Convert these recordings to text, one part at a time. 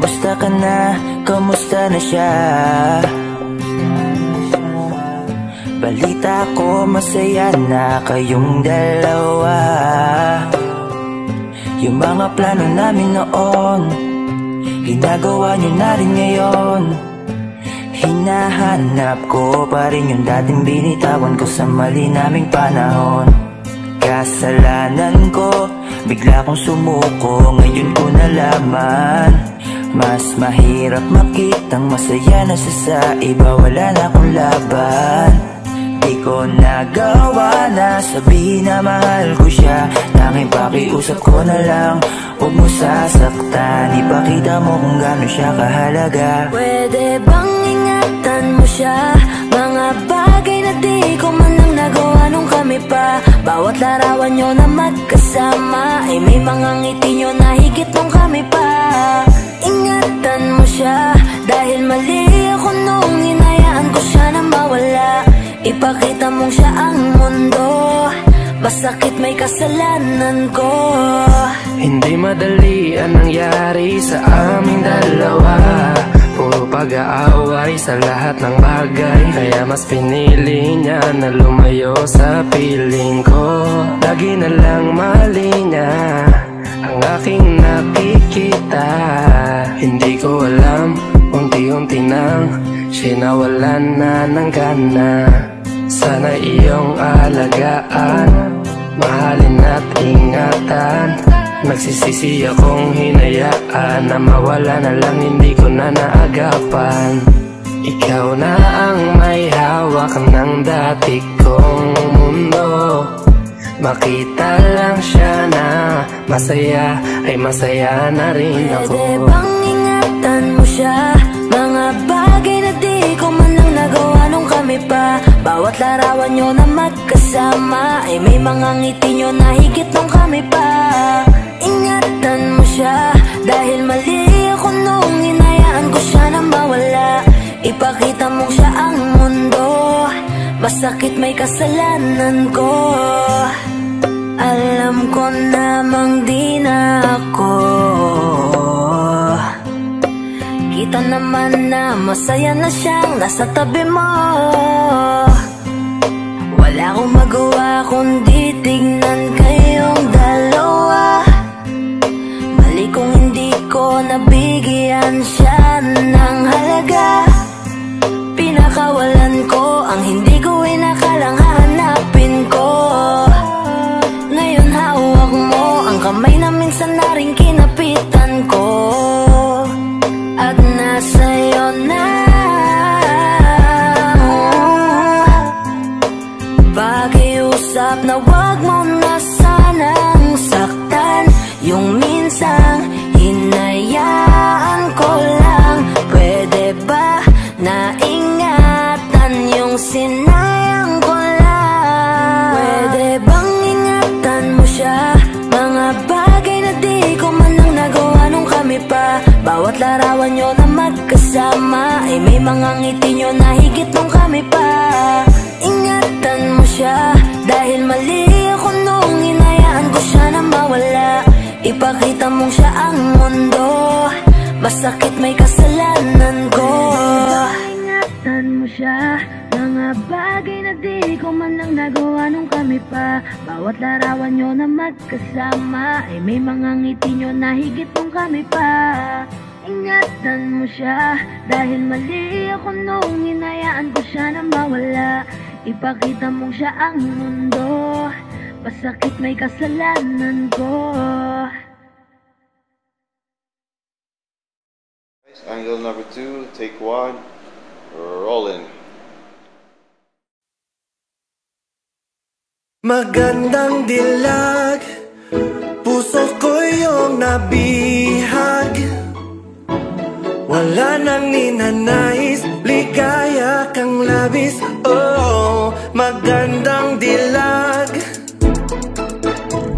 Kamusta ka na? Kamusta na siya? Balita ko masaya na kayong dalawa Yung mga plano namin noon Ginagawa niyo na rin ngayon Hinahanap ko pa rin yung dating binitawan ko sa mali naming panahon Kasalanan ko, bigla kong sumuko Ngayon ko nalaman Mas mahirap makitang masaya na siya sa iba. Wala na akong laban. Di ko nagawa na sabihin na mahal ko siya. Tanging pakiusap ko na lang Huwag mo sasaktan. Ipakita mo kung gaano siya kahalaga. Pwede bang ingatan mo siya? Mga bagay na di ko man lang nagawa nung kami pa. Bawat larawan nyo na magkasama Ay may mga ngiti nyo na higit nung kami pa Ingatan mo siya. Dahil mali ako nung hinayaan ko siya na mawala. Ipakita mong siya ang mundo. Masakit may kasalanan ko. Hindi madali ang nangyari sa aming dalawa. Puro pag-aaway sa lahat ng bagay. Kaya mas pinili niya na lumayo sa piling ko. Lagi na lang mali niya ang aking nakikita Hindi ko alam, unti-unti nang Sinawalan na ng gana. Sana iyong alagaan Mahalin at ingatan. Nagsisisi akong hinayaan Na mawala na lang hindi ko na naagapan. Ikaw na ang may hawak ng dati kong mundo Makita lang siya na masaya ay masaya na rin ako. Pwede bang ingatan mo siya? Mga bagay na di ko man lang nagawa nung kami pa. Bawat larawan nyo na magkasama Ay may mga ngiti nyo na higit nung kami pa. Ingatan mo siya Dahil mali ako nung hinayaan ko siya na mawala. Ipakita mong siya ang mundo Masakit may kasalanan ko. Alam ko namang di na ako. Kita naman na masaya na siyang nasa tabi mo. Wala akong magawa kundi tignan kayong dalawa. Mali kung hindi ko nabigyan siya ng halaga. Pinakawalan ko ang hindi kamay na minsan na rin kinapitan ko. At nasa'yo na. Pakiusap na mga ngiti nyo na higit nung kami pa. Ingatan mo siya Dahil mali ako nung hinayaan ko siya na mawala. Ipakita mong siya ang mundo Masakit may kasalanan ko. Ingatan mo siya Mga bagay na di ko man lang nagawa nung kami pa. Bawat larawan nyo na magkasama Ay may mga ngiti nyo na higit nung kami pa Ingatan mo siya. Dahil mali ako nung hinayaan ko siya na mawala. Ipakita mong siya ang mundo. Masakit may kasalanan ko. Angle number two, take one, rolling. Magandang dilag. Puso ko yung nabihag Wala nang ninanais Ligaya kang labis. Oh, magandang dilag.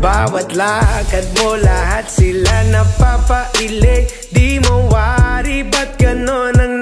Bawat lakad mo lahat sila napapailig Di mo wari ba't ganon ang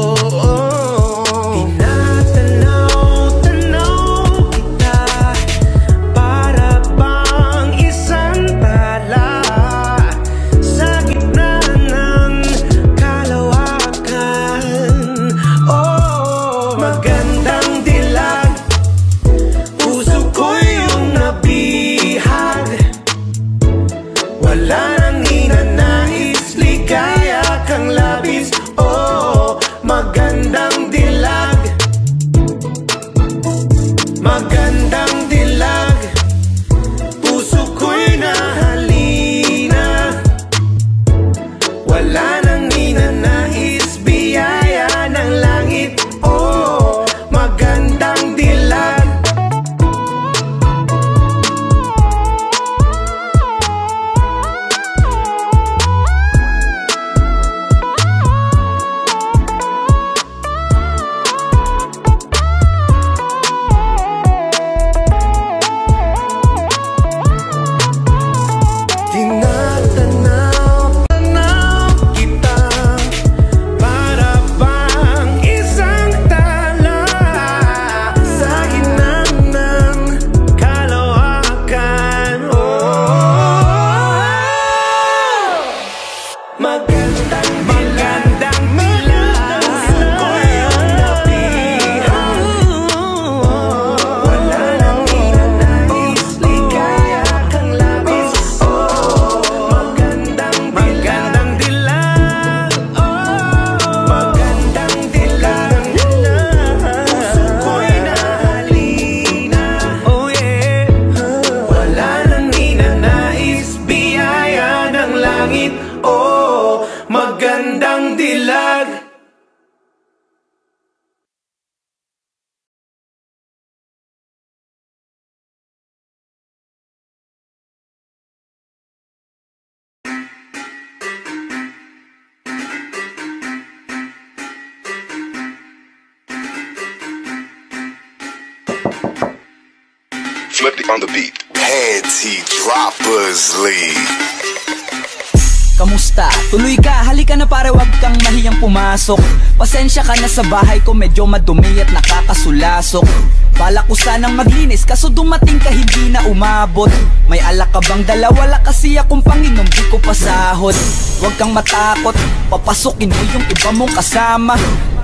pumasok Pasensya ka na sa bahay ko medyo madumi at nakakasulasok. Bala ko sanang maglinis kaso dumating ka hindi na umabot. May alak ka bang dala? Wala kasi akong panginom di ko pasahod Huwag kang matakot, papasukin mo yung iba mong kasama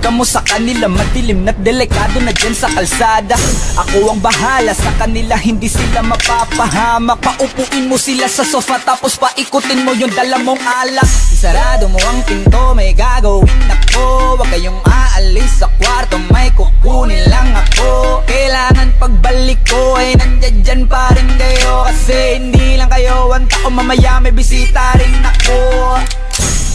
Kamo sa kanila madilim na delikado na dyan sa kalsada. Ako ang bahala sa kanila hindi sila mapapahama. Paupuin mo sila sa sofa tapos paikutin mo yung dala mong alak. Isarado mo ang pinto may gagawin ako. Huwag kayong aalis sa kwarto may kukunin lang ako. Kailangan pagbalik ko ay nandyan dyan pa rin kayo. Kasi hindi lang kayo ang tao mamaya may bisita rin ako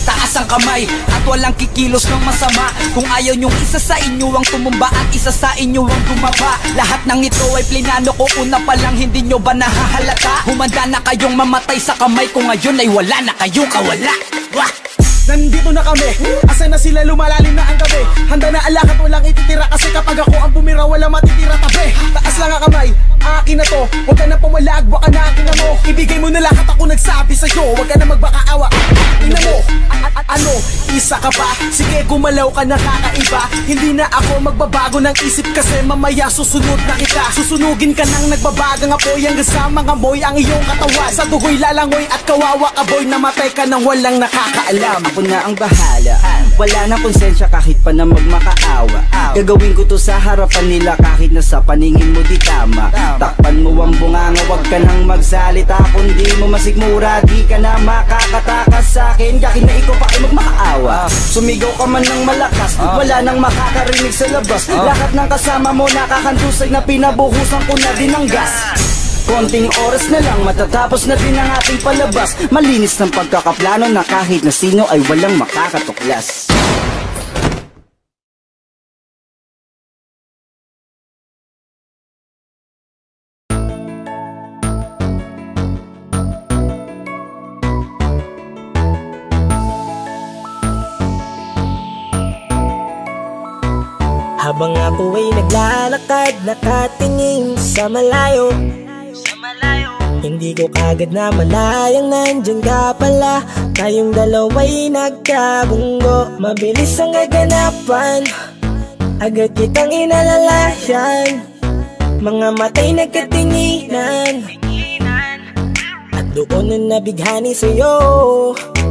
Taas ang kamay at walang kikilos ng masama. Kung ayaw nyong isa sa inyo ang tumumba at isa sa inyo ang tumaba Lahat ng ito ay plinano ko una pa lang hindi nyo ba nahahalata? Humanda na kayong mamatay sa kamay ko ngayon ay wala na kayong kawala. Wah! Nandito na kami. Asan na sila? Lumalalim na ang gabi. Handa na alak at walang ititira Kasi kapag ako ang bumira wala matitira tabi. Taas lang ang kamay Akin na to. Huwag ka na pumalag Baka na akin na mo. Ibigay mo na lahat ako nagsabi sa'yo. Huwag ka na magbakaawa. Ina mo. Ano? Isa ka pa? Sige gumalaw ka na kakaiba Hindi na ako magbabago ng isip Kasi mamaya susunod na kita. Susunugin ka nang nagbabagang apoy Hanggang sa mga moy ang iyong katawan. Sa dugoy lalangoy at kawawa ka boy Namatay ka nang walang nakakaalam. Ako na ang bahala. Wala na konsensya kahit pa na magmakaawa. Gagawin ko to sa harapan nila kahit na sa paningin mo di tama Takpan mo ang bunganga, wag ka nang magsalita. Kung di mo masigmura, di ka na makakatakas. Sa akin Kahit na ikaw pa ay magmakaawa Sumigaw ka man ng malakas Wala nang makakarinig sa labas. Lahat ng kasama mo nakakantusay na pinabuhusan ko na din ng gas. Konting oras na lang matatapos na din ang ating palabas. Malinis ng pagkakaplano na kahit na sino ay walang makakatuklas Habang ako ay naglalakad Nakatingin sa malayo. Sa malayo. Hindi ko kagad na malayang nandyan ka pala. Tayong dalawa'y nagkabunggo. Mabilis ang gaganapan Agad kitang inalalayan Mga matay nagkatinginan. At doon na nabighani sa'yo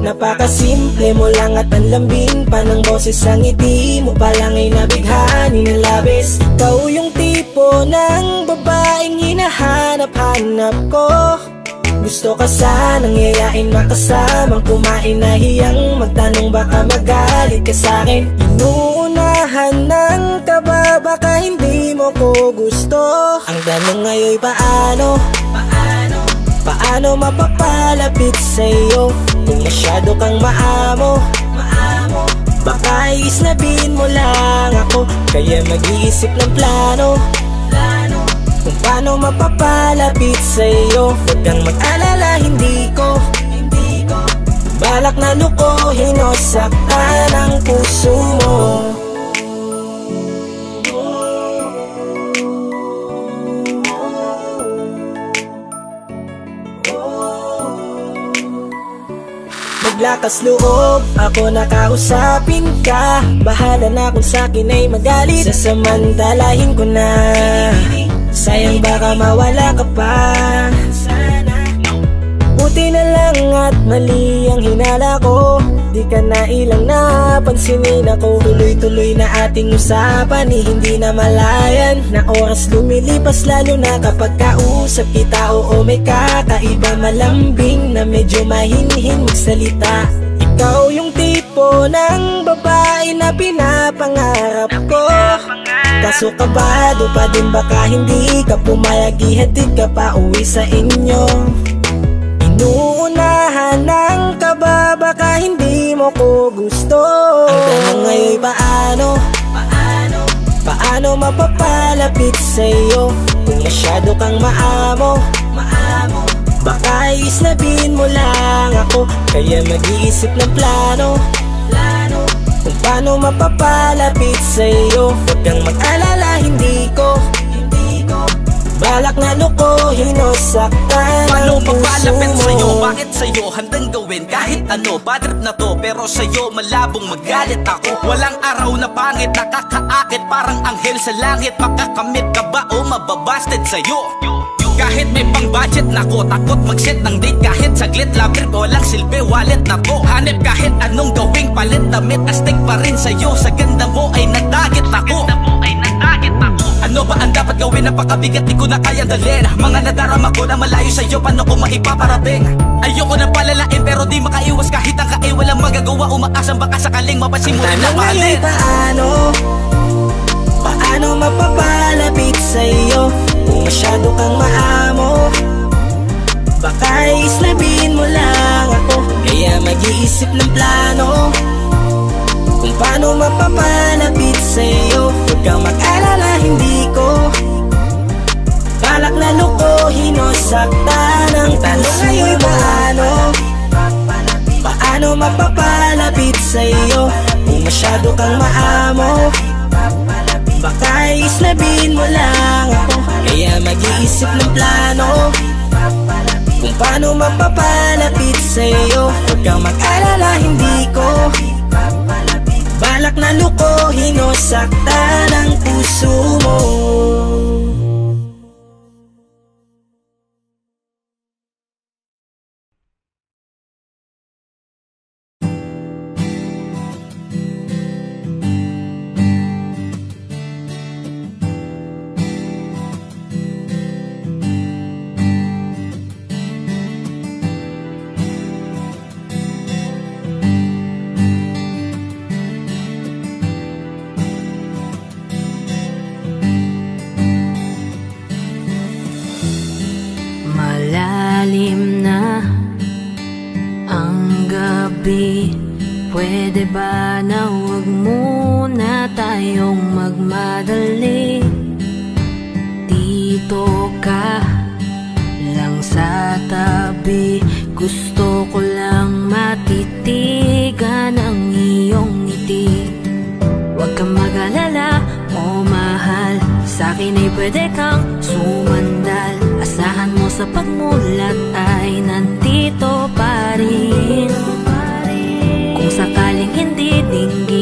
Napakasimple mo lang at ang pa ng boses ang ngiti mo. Pa lang ay nabighani ng labis Ikaw yung tipo ng babaeng hinahanap-hanap ko. Gusto ka sanang yayain makasamang kumain na hiyang Magtanong baka magalit ka sa'kin Inuunahan ng kaba baka hindi mo ko gusto. Ang tanong ngayon paano? Paano? Paano mapapalapit sa'yo Kung masyado kang maamo Maamo. Baka isnabin mo lang ako Kaya mag-iisip ng plano. Plano. Kung paano mapapalapit sa'yo. Huwag kang mag-alala, hindi ko. Hindi ko. Balak na lukohin o saktan ang puso mo Maglakas loob, ako nakausapin ka. Bahala na kung sa'kin ay magalit. Sasamantalahin ko na. Sayang baka mawala ka pa. Buti na lang at mali ang hinala ko Di ka na ilang napansinin ako. Tuloy-tuloy na ating usapan eh, Hindi na malayan. Na oras lumilipas lalo na kapag kausap kita. Oo may kakaiba malambing Na medyo mahinhin magsalita. Ikaw yung tipo ng babae na pinapangarap ko. Kaso kabado pa din baka hindi ka pumayag Ihatid ka pa uwi sa inyo Inuunahan ng kaba baka hindi mo ko gusto Ang tanong ngayon paano? Paano? Paano mapapalapit sa'yo Kung masyado kang maamo? Maamo Baka isnabin mo lang ako Kaya mag-iisip ng plano Plano Kung paano mapapalapit sa'yo Huwag kang mag-alala, Hindi ko Balak na lukohin o saktan Paano mo? sa'yo? Bakit sa'yo handang gawin? Kahit ano? Bad trip na to pero sa'yo malabong magalit ako. Walang araw na pangit, nakakaakit Parang anghel sa langit. Makakamit ka ba o mababasted sa'yo? Kahit may pang budget na ko Takot mag-set ng date. Kahit saglit Love trip walang silbi wallet na to. Hanip kahit anong gawing palit Damit astig pa rin sa'yo. Sa ganda mo ay nagdagit ako ano ba ang dapat gawin? Napakabigat, di ko na kayang dalhin. Mga nadarama ko na malayo sa'yo Paano ko maipaparating? Ayoko na palalain pero di makaiwas. Kahit ang kae walang magagawa. Umaasang baka sakaling mapasimulan na mahalin paano? Paano mapapalapit sa'yo? Kung masyado kang maamo Baka islabin mo lang ako. Kaya mag-iisip ng plano Kung paano mapapalapit sa'yo Huwag kang mag-alala, hindi ko. Balak na lukohin o saktan ang tanong ngayon paano? Paano mapapalapit sa'yo? Kung masyado kang maamo Baka islabin mo lang ako. Kaya mag-iisip ng plano. Kung paano mapapalapit sa'yo Huwag kang mag-alala, hindi ko Balak na lukohin o saktan ang puso mo ba na huwag muna tayong magmadali. Dito ka lang sa tabi. Gusto ko lang matitigan ang iyong ngiti. Huwag kang mag-alala, o mahal. Sa akin ay pwede kang sumandal. Asahan mo sa pagmulat ay nandito pa rin hindi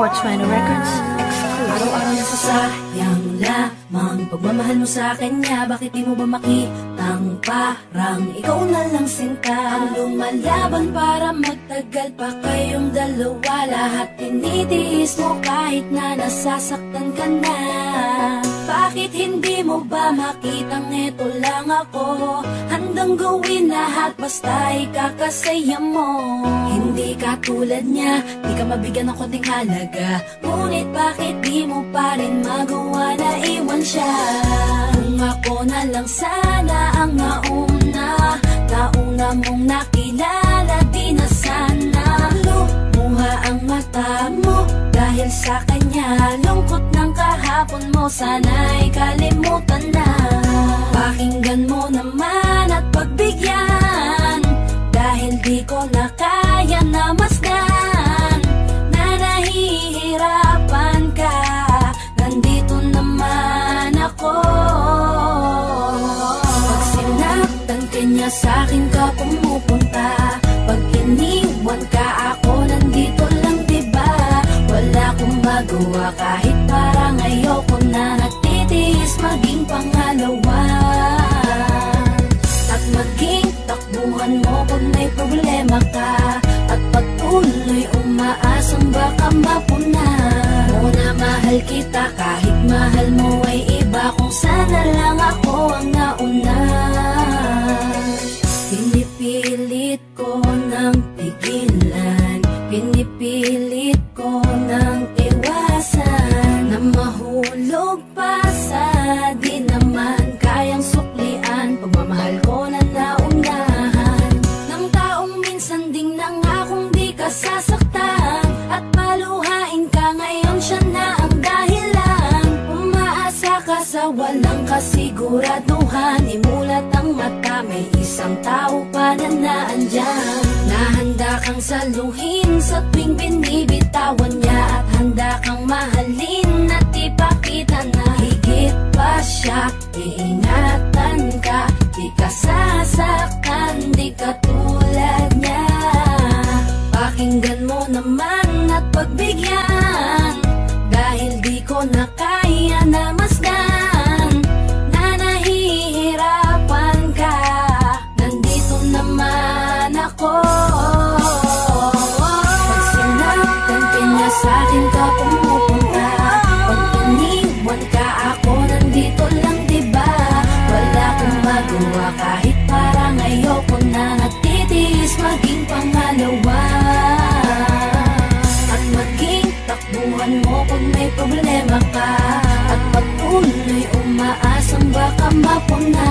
420 Records. Exclusive. Araw-araw nasasayang lamang. Pagmamahal mo sa kanya Bakit di mo ba makitang parang? Ikaw na lang sinta. Ang lumalaban para magtagal pa kayong dalawa. Lahat tinitiis mo kahit na nasasaktan ka na. Bakit hindi mo ba makitang eto lang ako Handang gawin lahat basta ikakasaya mo. Hindi ka tulad niya, di ka mabigyan ng konting halaga. Ngunit bakit di mo pa rin magawa na iwan siya? Kung ako na lang sana ang nauna Nauna mong nakilala, di na sana. Lumuha ang mata mo dahil sa kanya. Lungkot ng kahapon mo Sana'y kalimutan na. Pakinggan mo naman at pagbigyan. Dahil di ko na kaya na masdan. Na nahihirapan ka. Nandito naman ako. Pag sinaktan ka niya sa'kin ka pumupunta magawa kahit parang ayoko na Natitiis maging pangalawa. At maging takbuhan mo pag may problema ka. At patuloy umaasang baka mapuna. Muna mahal kita kahit mahal mo ay iba Kung sana lang ako ang nauna kasiguraduhan Imulat ang mata, may isang tao pa na naandyan. Nahanda kang saluhin sa tuwing binibitawan niya At handa kang mahalin at ipakita na. Higit pa siya Iingatan ka, di ka sasaktan, di ka mapuna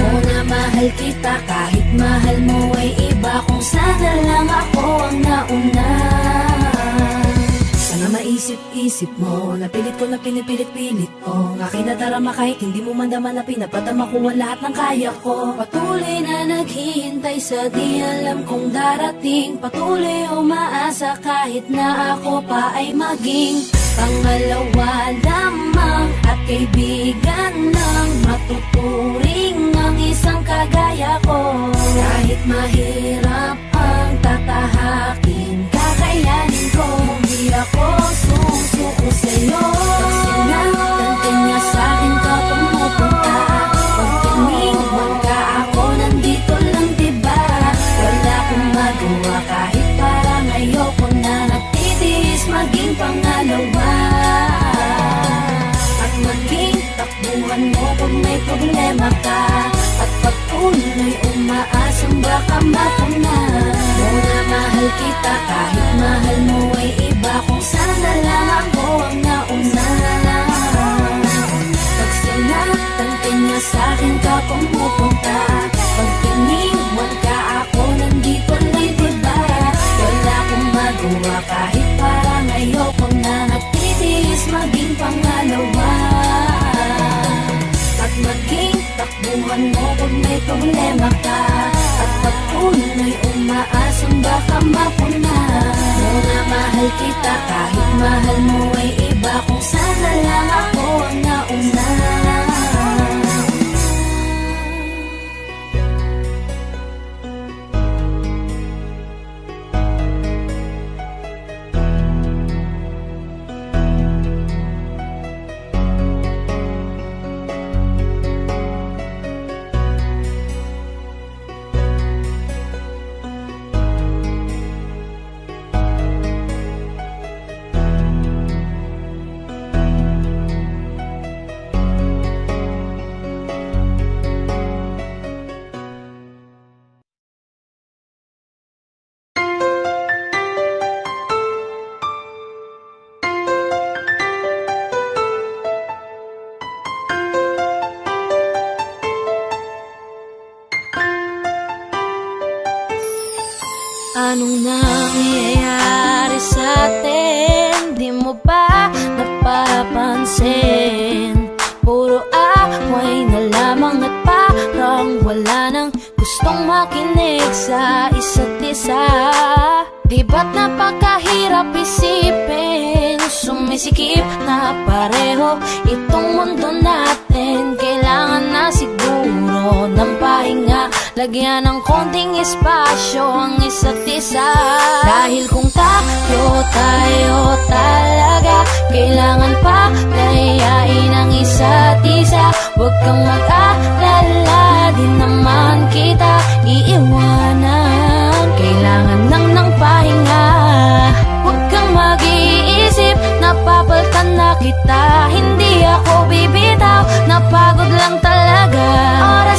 Muna mahal kita kahit mahal mo ay iba. Kung sana lang ako ang nauna maisip-isip mo Napilit ko na pinipilit-pilit ko Ang aking nadarama kahit hindi mo man naman na pinapadama ko ang lahat ng kaya ko. Patuloy na naghihintay sa di alam kung darating. Patuloy umaasa kahit na ako pa ay maging Pangalawa lamang at kaibigan ng matuturing ang isang kagaya ko. Kahit mahirap ang tatahakin Kakayanin ko Hindi ako susuko sa'yo. Pag sinaktan ka niya sa'kin ka pumupunta Pag iniwan ka ako nandito lang diba? Wala akong magawa kahit parang ayoko na. Natitiis maging pangalawa. At maging takbuhan mo pag may problema ka Patuloy umaasang baka mapuna Muna mahal kita kahit mahal mo ay iba Kung sana lang ako ang nauna. Pag sinaktan ka niya sa'kin ka pumupunta. Pag iniwan ka ako nandito lang diba Wala akong magawa kahit parang ayoko na. Natitiis maging pangalawa. At maging takbuhan mo pag may problema ka. At patuloy umaasang baka mapuna. Muna mahal kita kahit mahal mo ay iba Kung sana lang ako ang nauna makinig sa isa't isa. Di ba't napakahirap isipin? Sumisikip na pareho itong mundo natin. Kailangan na siguro ng pahinga. Lagyan ng konting espasyo ang isa't isa. Dahil kung tayo, tayo talaga Kailangan pa layain ang isa't isa. Huwag kang mag-alala, iiwanan Kailangan lang ng pahinga. Huwag kang mag-iisip, napapaltan na kita. Hindi ako bibitaw, napagod lang talaga. Oras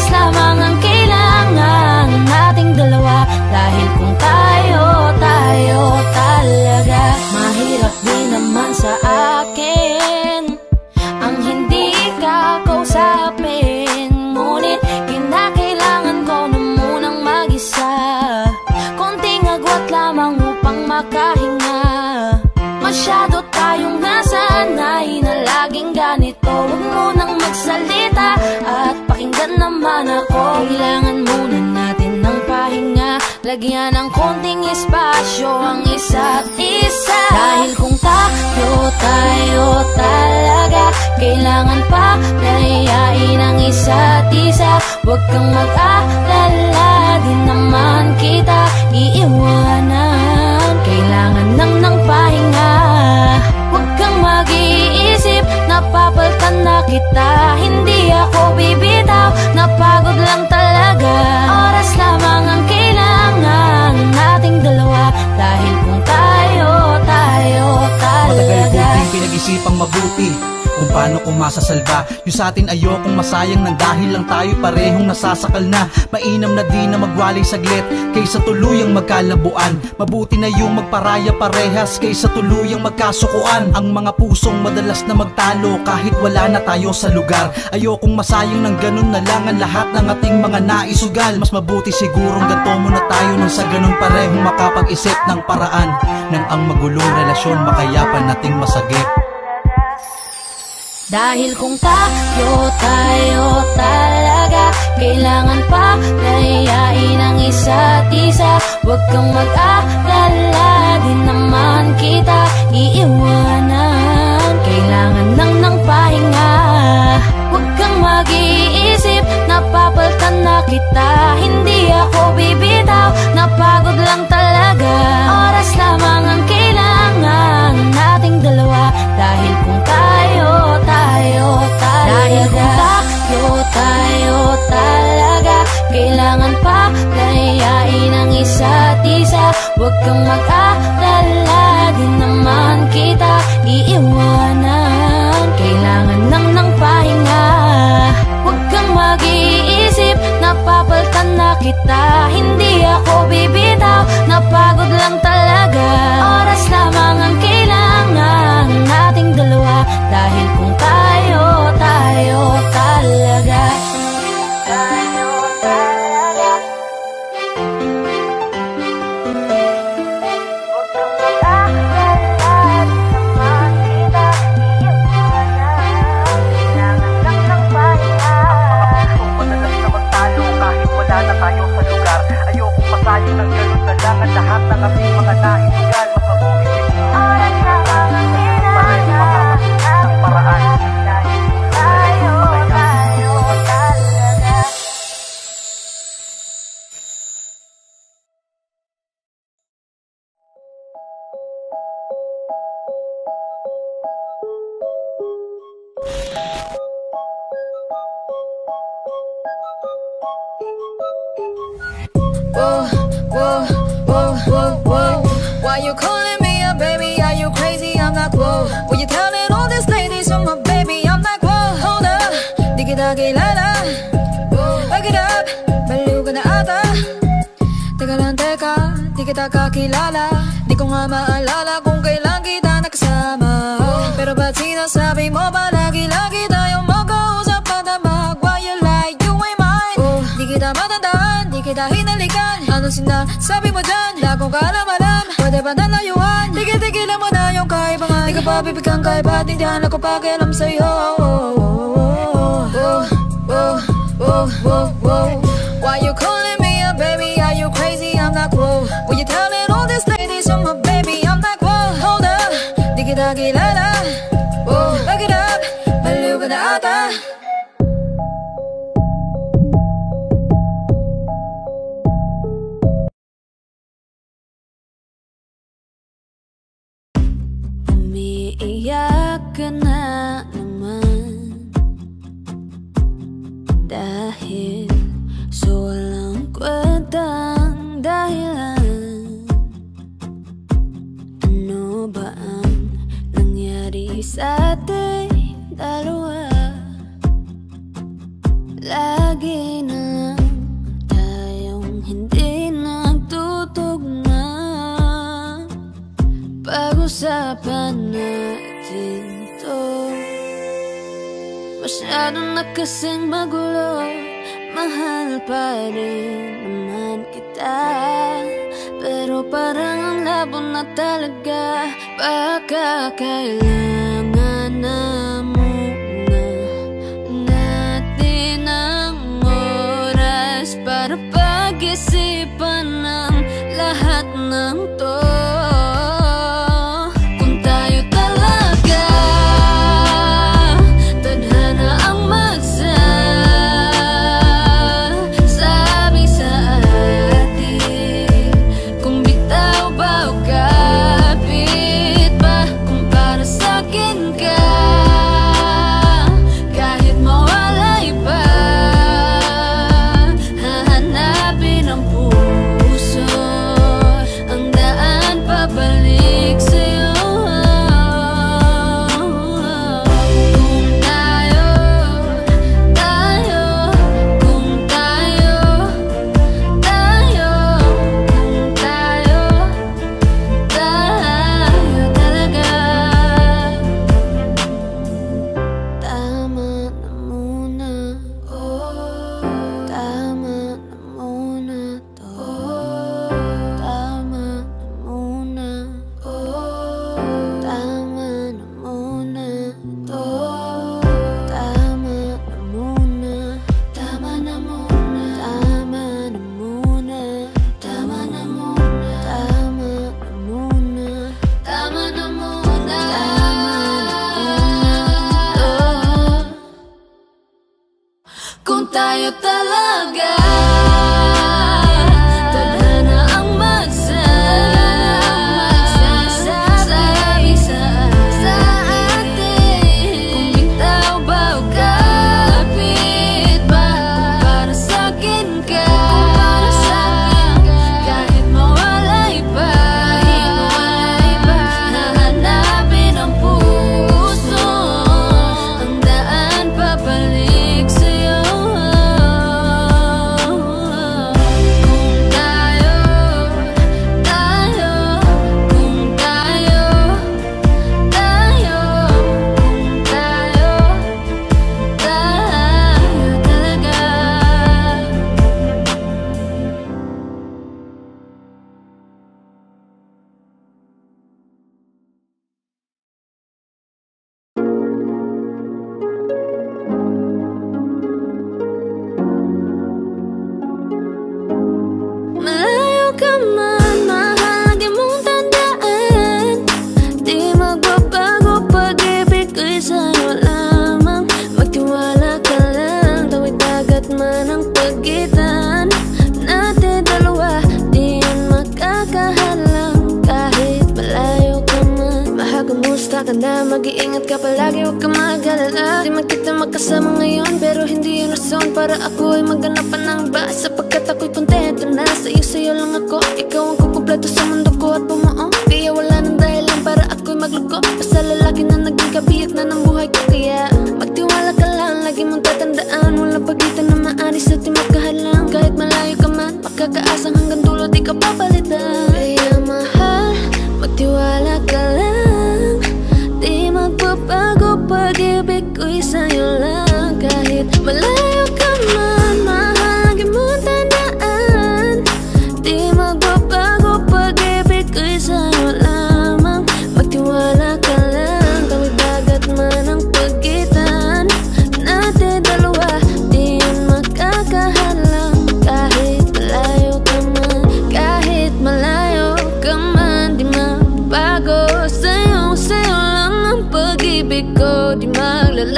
Kailangan muna natin ng pahinga. Lagyan ng konting espasyo ang isa't isa. Dahil kung tayo, tayo talaga Kailangan pa layain ang isa't isa. Huwag kang mag-alala, di naman kita iiwanan. Kailangan lang ng pahinga. Huwag kang mag-iisip, napapaltan na kita. Hindi ako bibitaw, napagod lang talaga. Oras lamang ang kailangan nating dalawa. Dahil kung tayo, tayo Matagal ko talaga pinag-isipang mabuti kung paano ko masasalba. Yung sa atin ayokong masayang nang dahil lang tayo parehong nasasakal na. Mainam na di na magwalay saglit Kaysa tuluyang magkalabuan. Mabuti na yung magparaya parehas Kaysa tuluyang magkasukuan. Ang mga pusong madalas na magtalo Kahit wala na tayo sa lugar. Ayokong masayang ng ganun na lang Ang lahat ng ating mga naisugal. Mas mabuti sigurong ganto muna tayo Nang sa ganun parehong makapag-isip ng paraan. Nang ang magulong relasyon makayapan nating masagip Dahil kung tayo, tayo talaga Kailangan pa layain ang isa't isa. Huwag kang mag-alala, di naman kita iiwanan. Kailangan lang ng pahinga. Huwag kang mag-iisip, napapaltan na kita. Hindi ako bibitaw, napagod lang talaga. Oras lamang ang kailangan nating dalawa. Dahil kung tayo, tayo talaga Dahil kung tayo, tayo talaga. Kailangan pa layain ang isa't isa. Huwag kang mag-alala, di naman kita iiwanan. Kailangan lang ng pahinga. Huwag kang mag-iisip, napapaltan na kita. Hindi ako bibitaw, napagod lang talaga. Oras lamang ang kailangan nating dalawa. Dahil Balikan Ano sina, sabi mo dyan Lako ka alam alam Pwede ba na layuan Tigil-tigilan mo na yung kaibangan Di ka pa bibigyan kahit ba't hindi hanap ko pakialam sa'yo Why you calling me a baby? Are you crazy? I'm not cool. Will you telling all these ladies you're my baby? I'm not cool. Hold up, di kita kilala Oh, back it up, baliw na ata Iiyak ka na naman Dahil sa walang kwentang dahilan Ano ba ang nangyari sa ating dalawa? Lagi na lang Pag-usapan natin to. Masyadong na kasing magulo. Mahal pa rin naman kita. Pero parang ang labo na talaga. Baka kailangan na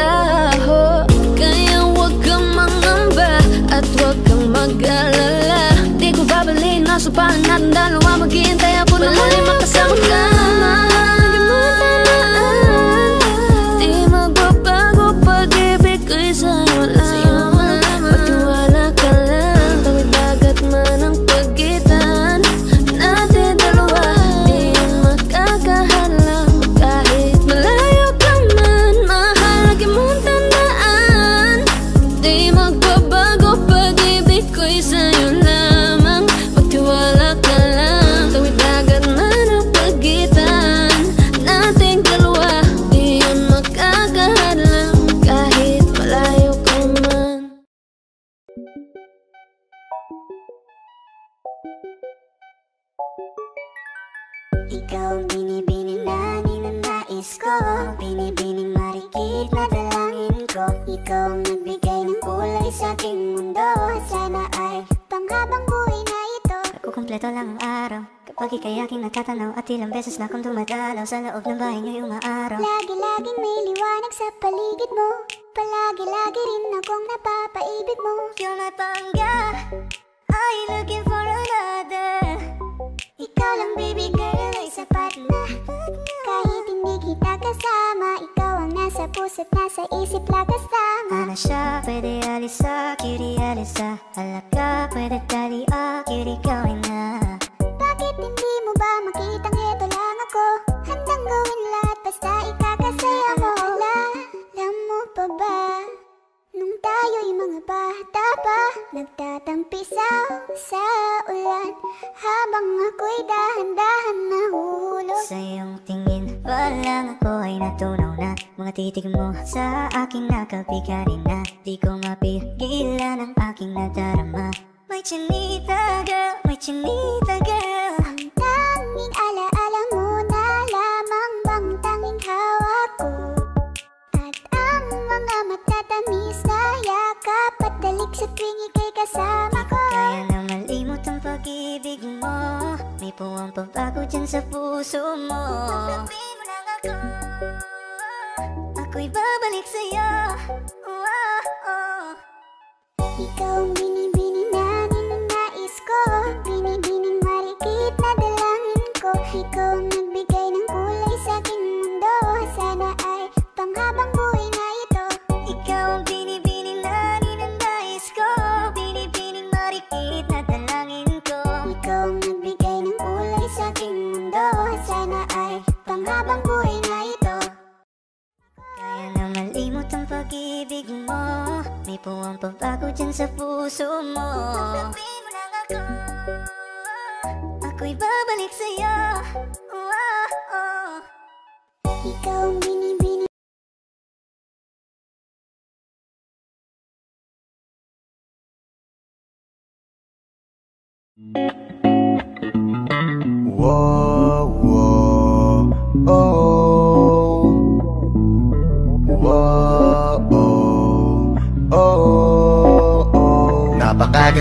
trabaho. Kaya huwag kang mangamba at huwag kang mag-alala. Di ko babalik na supahan natin dalawa Maghihintay ako na muli makasama ka. My pangga Are you looking for another? Ikaw lang baby girl ay sapat na Kahit hindi kita kasama Ikaw ang nasa puso't nasa isip lakas tama Ana siya, pwede alisa Cutie alisa Halaka, pwede tali ah Cutie gawin na Bakit hindi mo ba makitang heto lang ako Handang gawin lahat basta ikakasaya mo Alam mo pa ba Nung tayo'y mga bata pa Nagtatampisaw sa ulan Habang ako'y dahan-dahan nahuhulog. Sa iyong tingin Walang ako ay natunaw na. Mga titig mo sa aking nakapigarin na. Di ko mapigilan ang aking nadarama. May chinita girl, may chinita girl. Ang tanging alaala mo na lamang bang tanging hawak ko mga matatamis na yakap at dalik sa tuwing ika'y kasama ko. Kaya na malimot ang pag-ibig mo. May puwang pagbago dyan sa puso mo. Tanggapin mo lang ako. Ako'y babalik sa'yo. Oh, oh. Ikaw ang binibining na ninanais ko. Binibining marikit na dalangin ko. Ikaw ang nagbigay ng kulay sa aking mundo. Sana ay panghabang May puwang pagbago dyan sa puso mo Tanggapin mo lang ako Ako'y babalik sa'yo oh. Ikaw ang binibining Whoa,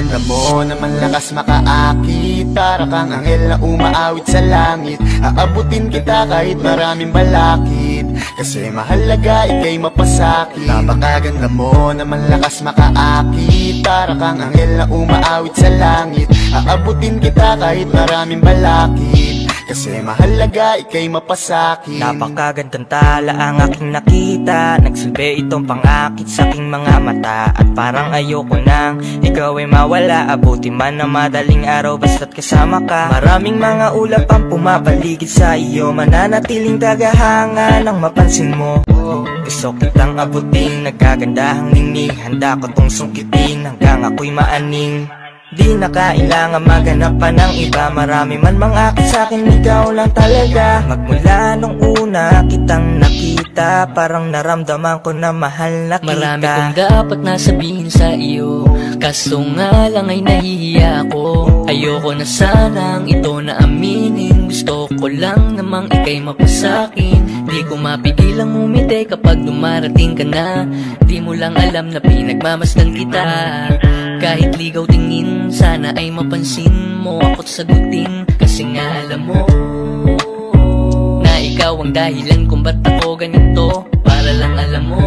Napakaganda mo naman lakas makaakit. Para kang anghel na umaawit sa langit. Aabutin kita kahit maraming balakid Kasi mahalaga ikay mapasakit. Napakaganda mo naman lakas makaakit. Para kang anghel na umaawit sa langit. Aabutin kita kahit maraming balakid Kasi mahalaga ikay mapasakit. Napakagandang tala ang aking nakita. Nagsilbi itong pangakit sa aking mga mata. At parang ayoko nang ikaw ay mawala. Abuti man na madaling araw basta't kasama ka. Maraming mga ulap ang pumapaligid sa iyo. Mananatiling tagahanga nang mapansin mo. Gusto kitang abutin, nagkagandahang ningning. Handa ko tong sungkitin hanggang ako'y maaning Di na kailangan maghanap pa ng iba. Marami man mang akit sa'kin, ikaw lang talaga. Magmula nung una kitang nakita. Parang naramdaman ko na mahal na kita. Marami kong dapat nasabihin sa iyo. Kaso nga lang ay nahihiya ako. Ayoko na sanang ito na aminin. Gusto ko lang namang ikay mapasakin. Di ko mapigilang umiti kapag dumarating ka na. Di mo lang alam na pinagmamasdan kita Kahit ligaw tingin Sana ay mapansin mo ako't sagutin. Kasi nga alam mo Na ikaw ang dahilan kung ba't ako ganito. Para lang alam mo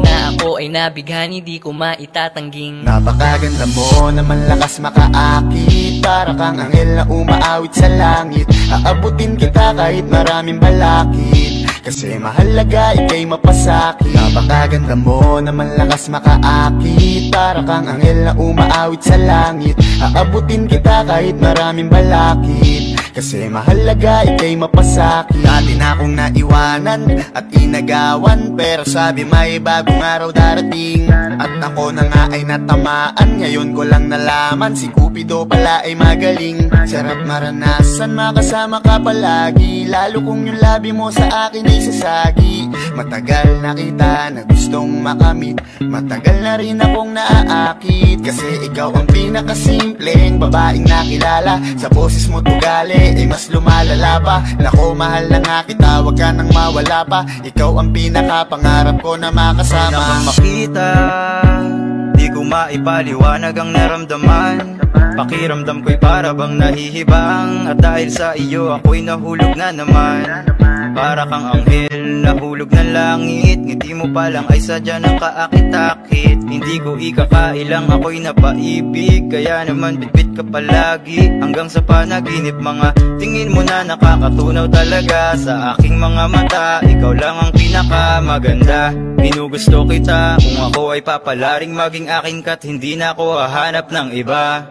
Na ako ay nabighani di ko maitatangging Napakaganda mo naman lakas makaakit. Para kang anghel na umaawit sa langit. Aabutin kita kahit maraming balakid Kasi mahalaga ikay mapasakit. Napakaganda mo naman lakas makaakit. Para kang anghel na umaawit sa langit. Aabutin kita kahit maraming balakid Kasi mahalaga ikay mapasakit. Dati na akong naiwanan at inagawan. Pero sabi may bagong araw darating. At ako na nga ay natamaan. Ngayon ko lang nalaman si Cupido pala ay magaling. Sarap maranasan makasama ka palagi. Lalo kung yung labi mo sa akin ay sasagi. Matagal na kita na gustong makamit. Matagal na rin akong naaakit. Kasi ikaw ang pinakasimpleng babaeng nakilala. Sa boses mo tugali ay mas lumalala pa. Nako mahal na nga kita wag ka nang mawala pa. Ikaw ang pinakapangarap ko na makasama. Kang makita Di ko maipaliwanag ang naramdaman. Pakiramdam ko'y para bang nahihibang. At dahil sa iyo ako'y nahulog na naman Para kang anghel, nahulog ng langit. Ngiti mo pa lang ay sadya ng kaakit-akit. Hindi ko ikakailang ako'y napaibig. Kaya naman bitbit ka palagi. Hanggang sa panaginip mga tingin mo na nakakatunaw talaga Sa aking mga mata, ikaw lang ang pinakamaganda. Ginugusto kita. Kung ako ay papalaring maging akin Kat hindi na ako hahanap ng iba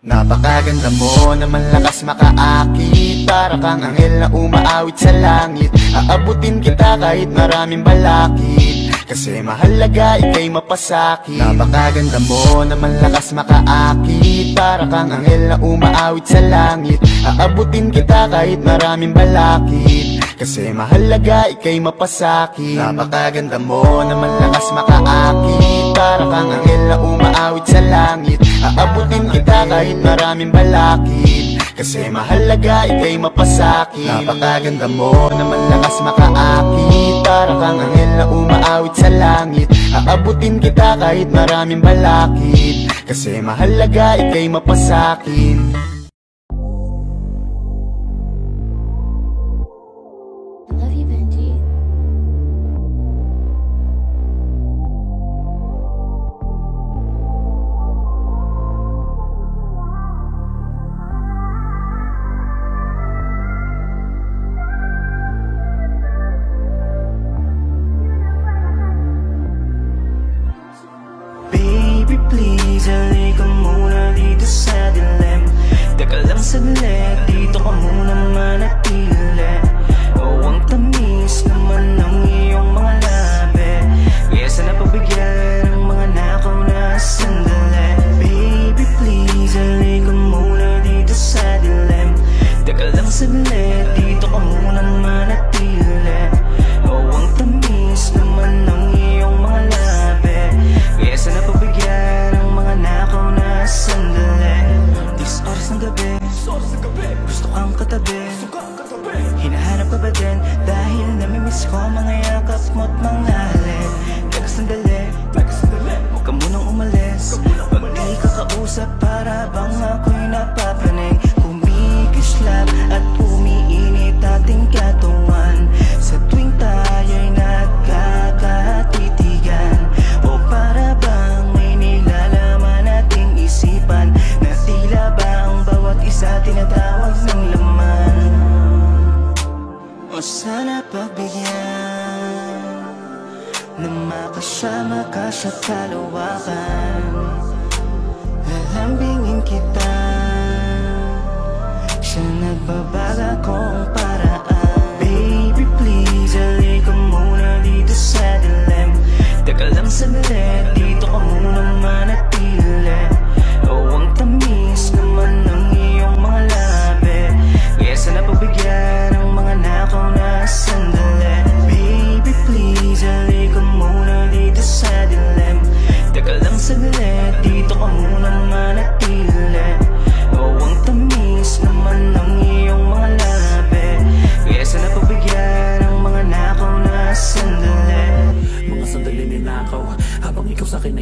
Napakaganda mo naman lakas makaakit. Para kang anghel na umaawit sa langit. Aabutin kita kahit maraming balakid Kasi mahalaga ikay mapasakit. Napakaganda mo naman lakas makaakit. Para kang anghel na umaawit sa langit. Aabutin kita kahit maraming balakid Kasi mahalaga ikay mapasakit. Napakaganda mo naman lakas makaakit Para kang anghel na umaawit sa langit. Aabutin kita kahit maraming balakid. Kasi mahalaga ikay mapasakit. Napakaganda mo naman lakas makaakit. Para kang anghel na umaawit sa langit. Aabutin kita kahit maraming balakid. Kasi mahalaga ikay mapasakin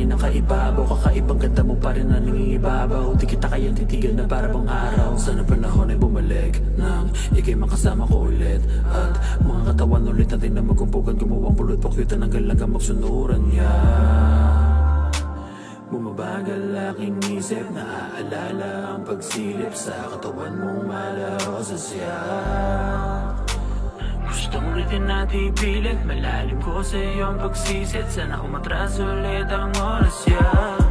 akin ay nakaibabaw Kakaibang ganda mo pa rin na nangingibabaw Di kita kayang titigan na para bang araw. Sana panahon ay bumalik Nang ikay makasama ko ulit. At mga katawan ulit natin na magkumpukan Gumawang pulot pakyutan hanggang lang magsunuran niya. Bumabagal aking isip Naaalala ang pagsilip Sa katawan mong malaho sa siya Gustong ulitin natin ipilit Malalim ko sa iyong pagsisit Sana umatras ulit ang oras yeah.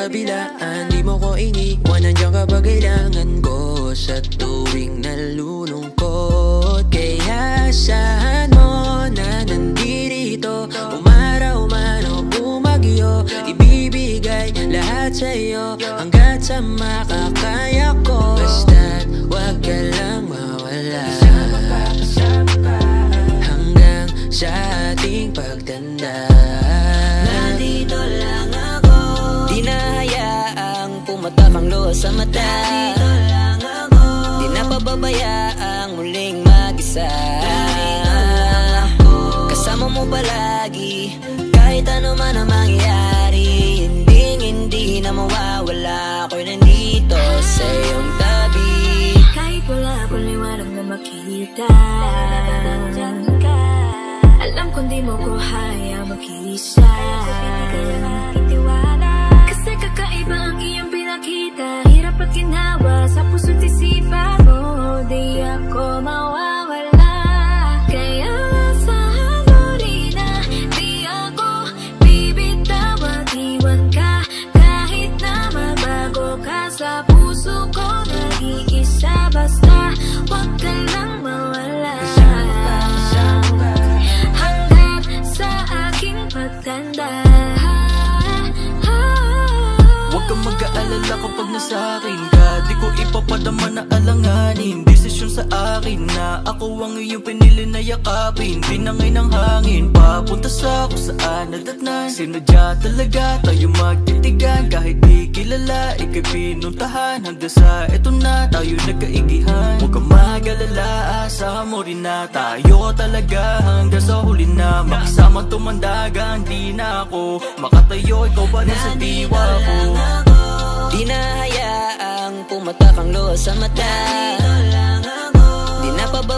Kahit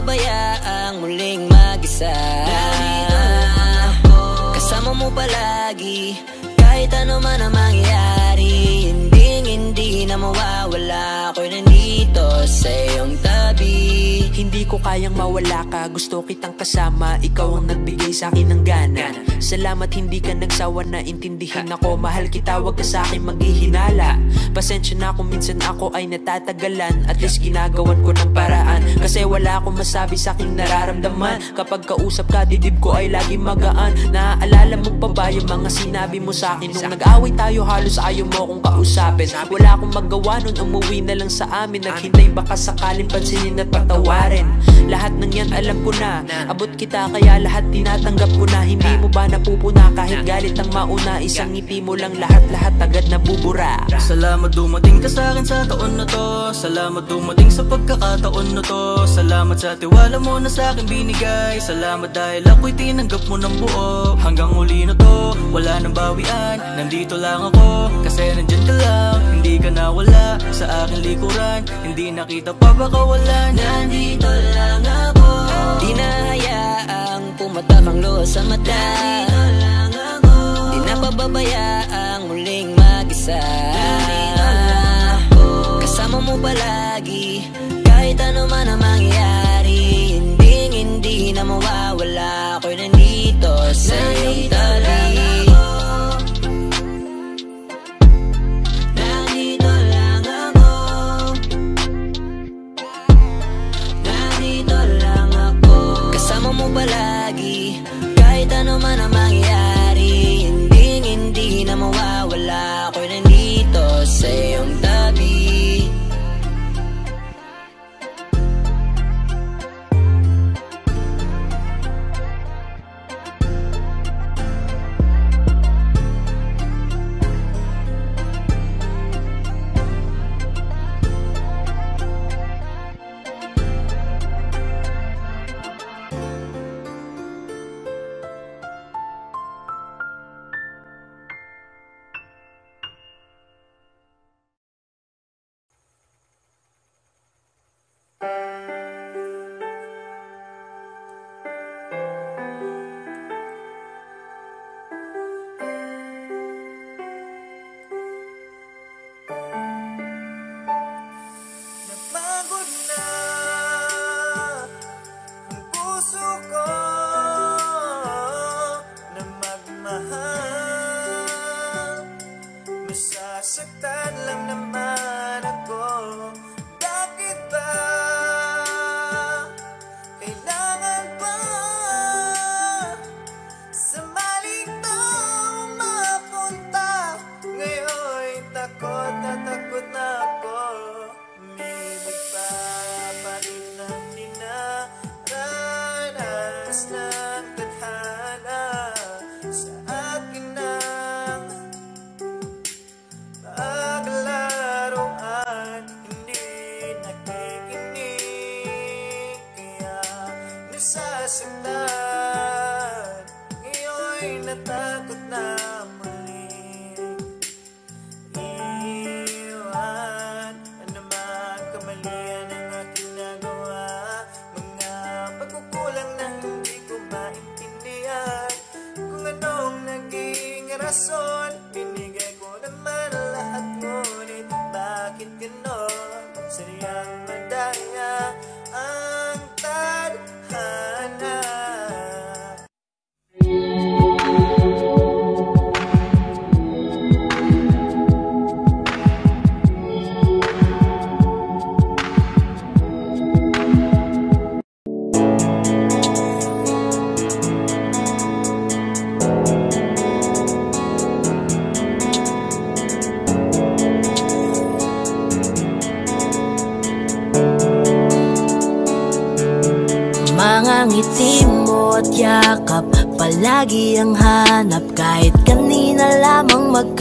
na pababayaang muling mag-isa. Kasama mo palagi Kahit ano man ang mangyayari Hindi, hindi na mawawala Ako'y kayang mawala ka. Gusto kitang kasama. Ikaw ang nagbigay sa akin ng gana. Salamat hindi ka nagsawa na intindihin ako. Mahal kita wag ka sa akin maghihinala. Pasensya na kung minsan ako ay natatagalan. At least ginagawan ko ng paraan. Kasi wala akong masabi sa aking nararamdaman. Kapag kausap ka didib ko ay lagi magaan. Naaalala mo pa ba yung mga sinabi mo sa akin? Nung nag-away tayo halos ayaw mo akong kausapin. Wala akong magawa nun. Umuwi na lang sa amin. Naghintay baka sakaling pansinin at patawarin Lahat ng yan alam ko na. Abot kita kaya lahat tinatanggap ko na. Hindi mo ba napupuna kahit galit ang mauna? Isang ngiti mo lang lahat-lahat agad nabubura. Salamat dumating ka sa akin sa taon na to. Salamat dumating sa pagkakataon na to. Salamat sa tiwala mo na sa akin binigay. Salamat dahil ako'y tinanggap mo ng buo. Hanggang uli na to, wala nang bawian. Nandito lang ako, kasi nandyan ka lang. Hindi ka nawala sa aking likuran. Hindi nakita pa baka wala Nandito lang ako. Di luha sa mata. Di na pababayaang muling mag-isa. Kasama mo palagi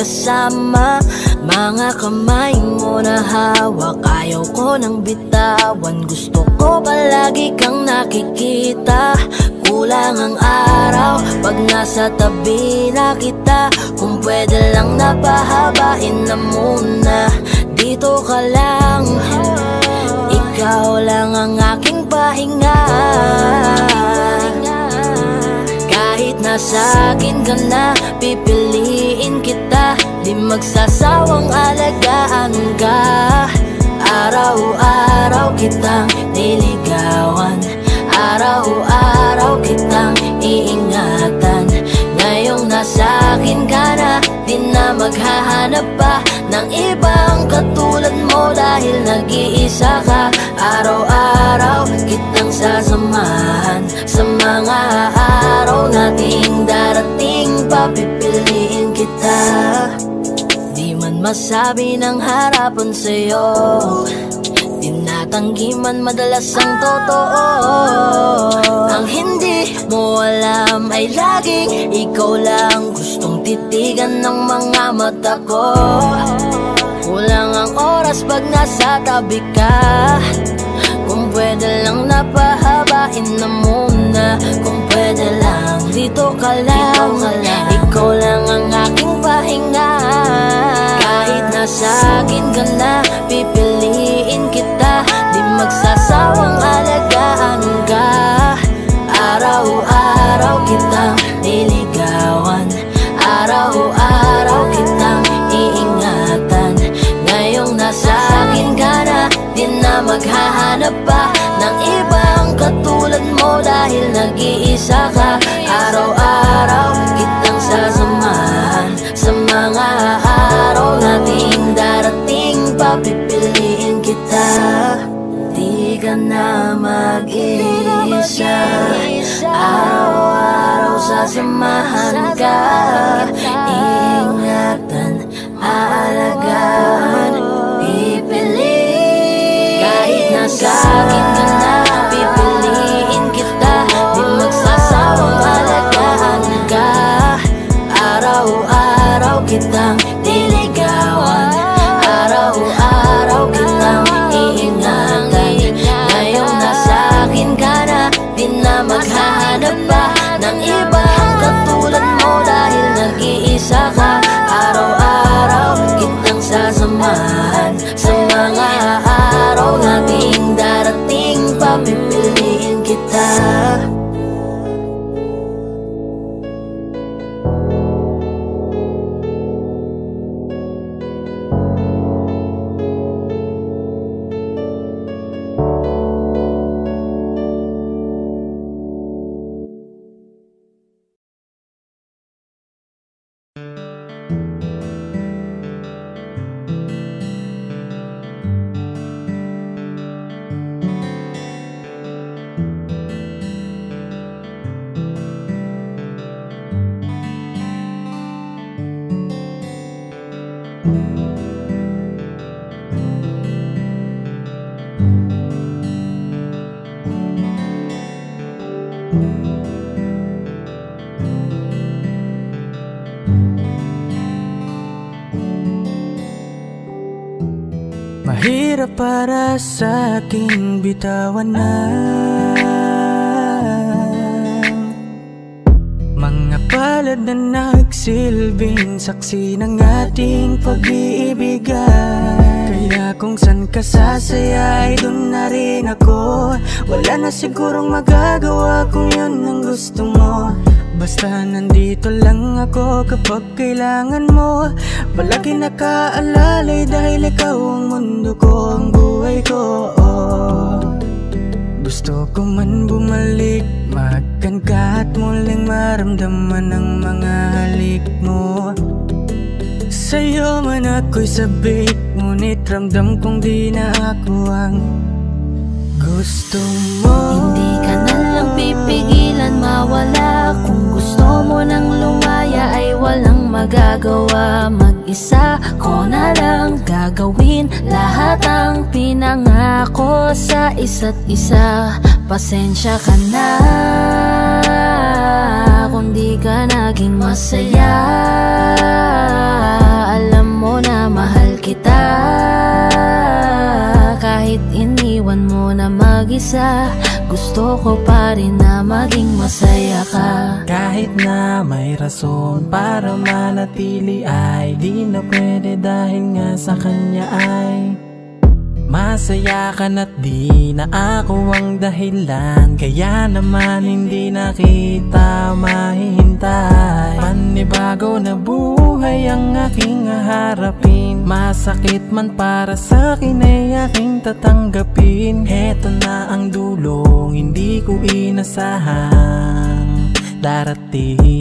magkasama Mga kamay mo na hawak Ayaw ko nang bitawan. Gusto ko palagi kang nakikita. Kulang ang araw pag nasa tabi na kita. Kung pwede lang napahabain na muna Dito ka lang. Ikaw lang ang aking pahinga. Kahit nasa akin ka na Pipiliin kita Di magsasawang alagaan ka. Araw-araw kitang niligawan. Araw-araw kitang iingatan. Ngayong nasa akin ka na Di na maghahanap pa Ng ibang katulad mo Dahil nag-iisa ka. Araw-araw kitang sasamahan Sa mga araw nating darating masabi ng harapan sa'yo. Tinatanggi man madalas ang totoo. Ang hindi mo alam ay laging Ikaw lang gustong titigan ng mga mata ko. Kulang ang oras pag nasa tabi ka. Kung pwede lang napahabain na muna. Kung pwede lang. Dito ka lang. Ikaw lang ang aking Kahit nasa akin ka na Pipiliin kita. Di magsasawang alagaan ka. Araw-araw kitang niligawan. Araw-araw kitang iingatan. Ngayong nasa akin ka na Di na maghahanap pa Ng ibang katulad mo Dahil nag-iisa ka bitawan na Mga palad na nagsilbing saksi ng ating pag-iibigan. Kaya kung san ka sasaya ay dun na rin ako. Wala na sigurong magagawa kung yun ang gusto mo. Basta nandito lang ako kapag kailangan mo. Palagi nakaalalay dahil ikaw ang mundo ko, ang buhay ko Gusto ko man bumalik, magkan ka at muling maramdaman ang mga halik mo. Sa'yo man ako'y sabik, ngunit ramdam kong di na ako ang gusto mo. Hindi ka na lang pipigilan mawala. Kung gusto mo nang lumaya ay walang magagawa. Mag-isa ko na lang gagawin Lahat ang pinangako sa isa't isa. Pasensya ka na Kung di ka naging masaya. Alam mo na mahal kita. Kahit iniwan mo na mag-isa Gusto ko pa rin na maging masaya ka. Kahit na may rason para manatili ay Di na pwede dahil nga sa kanya ay Masaya ka na't di na ako ang dahilan. Kaya naman hindi na kita mahihintay. Panibago na buhay ang aking haharapin. Masakit man para sa akin ay aking tatanggapin. Heto na ang dulong hindi ko inasahang darating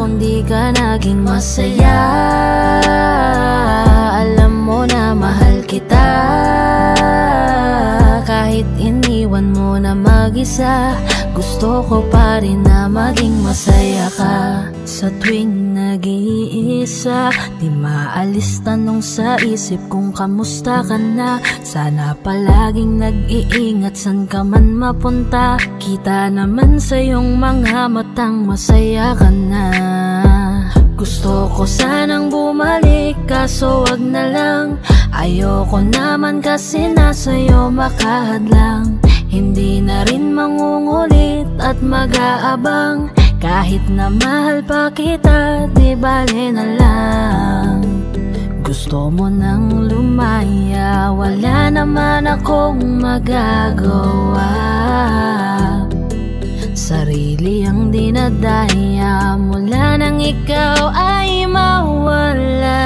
Kung di ka naging masaya. Alam mo na mahal kita. Kahit iniwan mo na mag-isa Gusto ko pa rin na maging masaya ka Sa tuwing nag-iisa Di maalis tanong sa isip kung kamusta ka na. Sana palaging nag-iingat san ka man mapunta. Kita naman sa iyong mga matang masaya ka na. Gusto ko sanang bumalik kaso wag na lang. Ayoko naman kasi nasa'yo makahadlang. Hindi na rin mangungulit at mag-aabang Kahit na mahal pa kita, di bale na lang. Gusto mo nang lumaya, wala naman akong magagawa. Sarili ang dinadaya mula nang ikaw ay mawala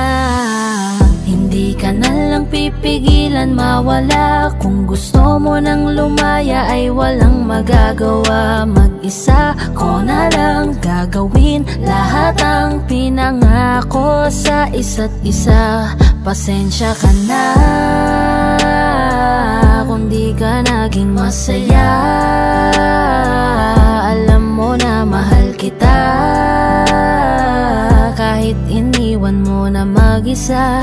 ka na lang pipigilan mawala. Kung gusto mo nang lumaya ay walang magagawa. Mag-isa ko na lang gagawin Lahat ang pinangako sa isa't isa. Pasensya ka na Kung di ka naging masaya. Alam mo na mahal kita. Kahit iniwan mo na mag-isa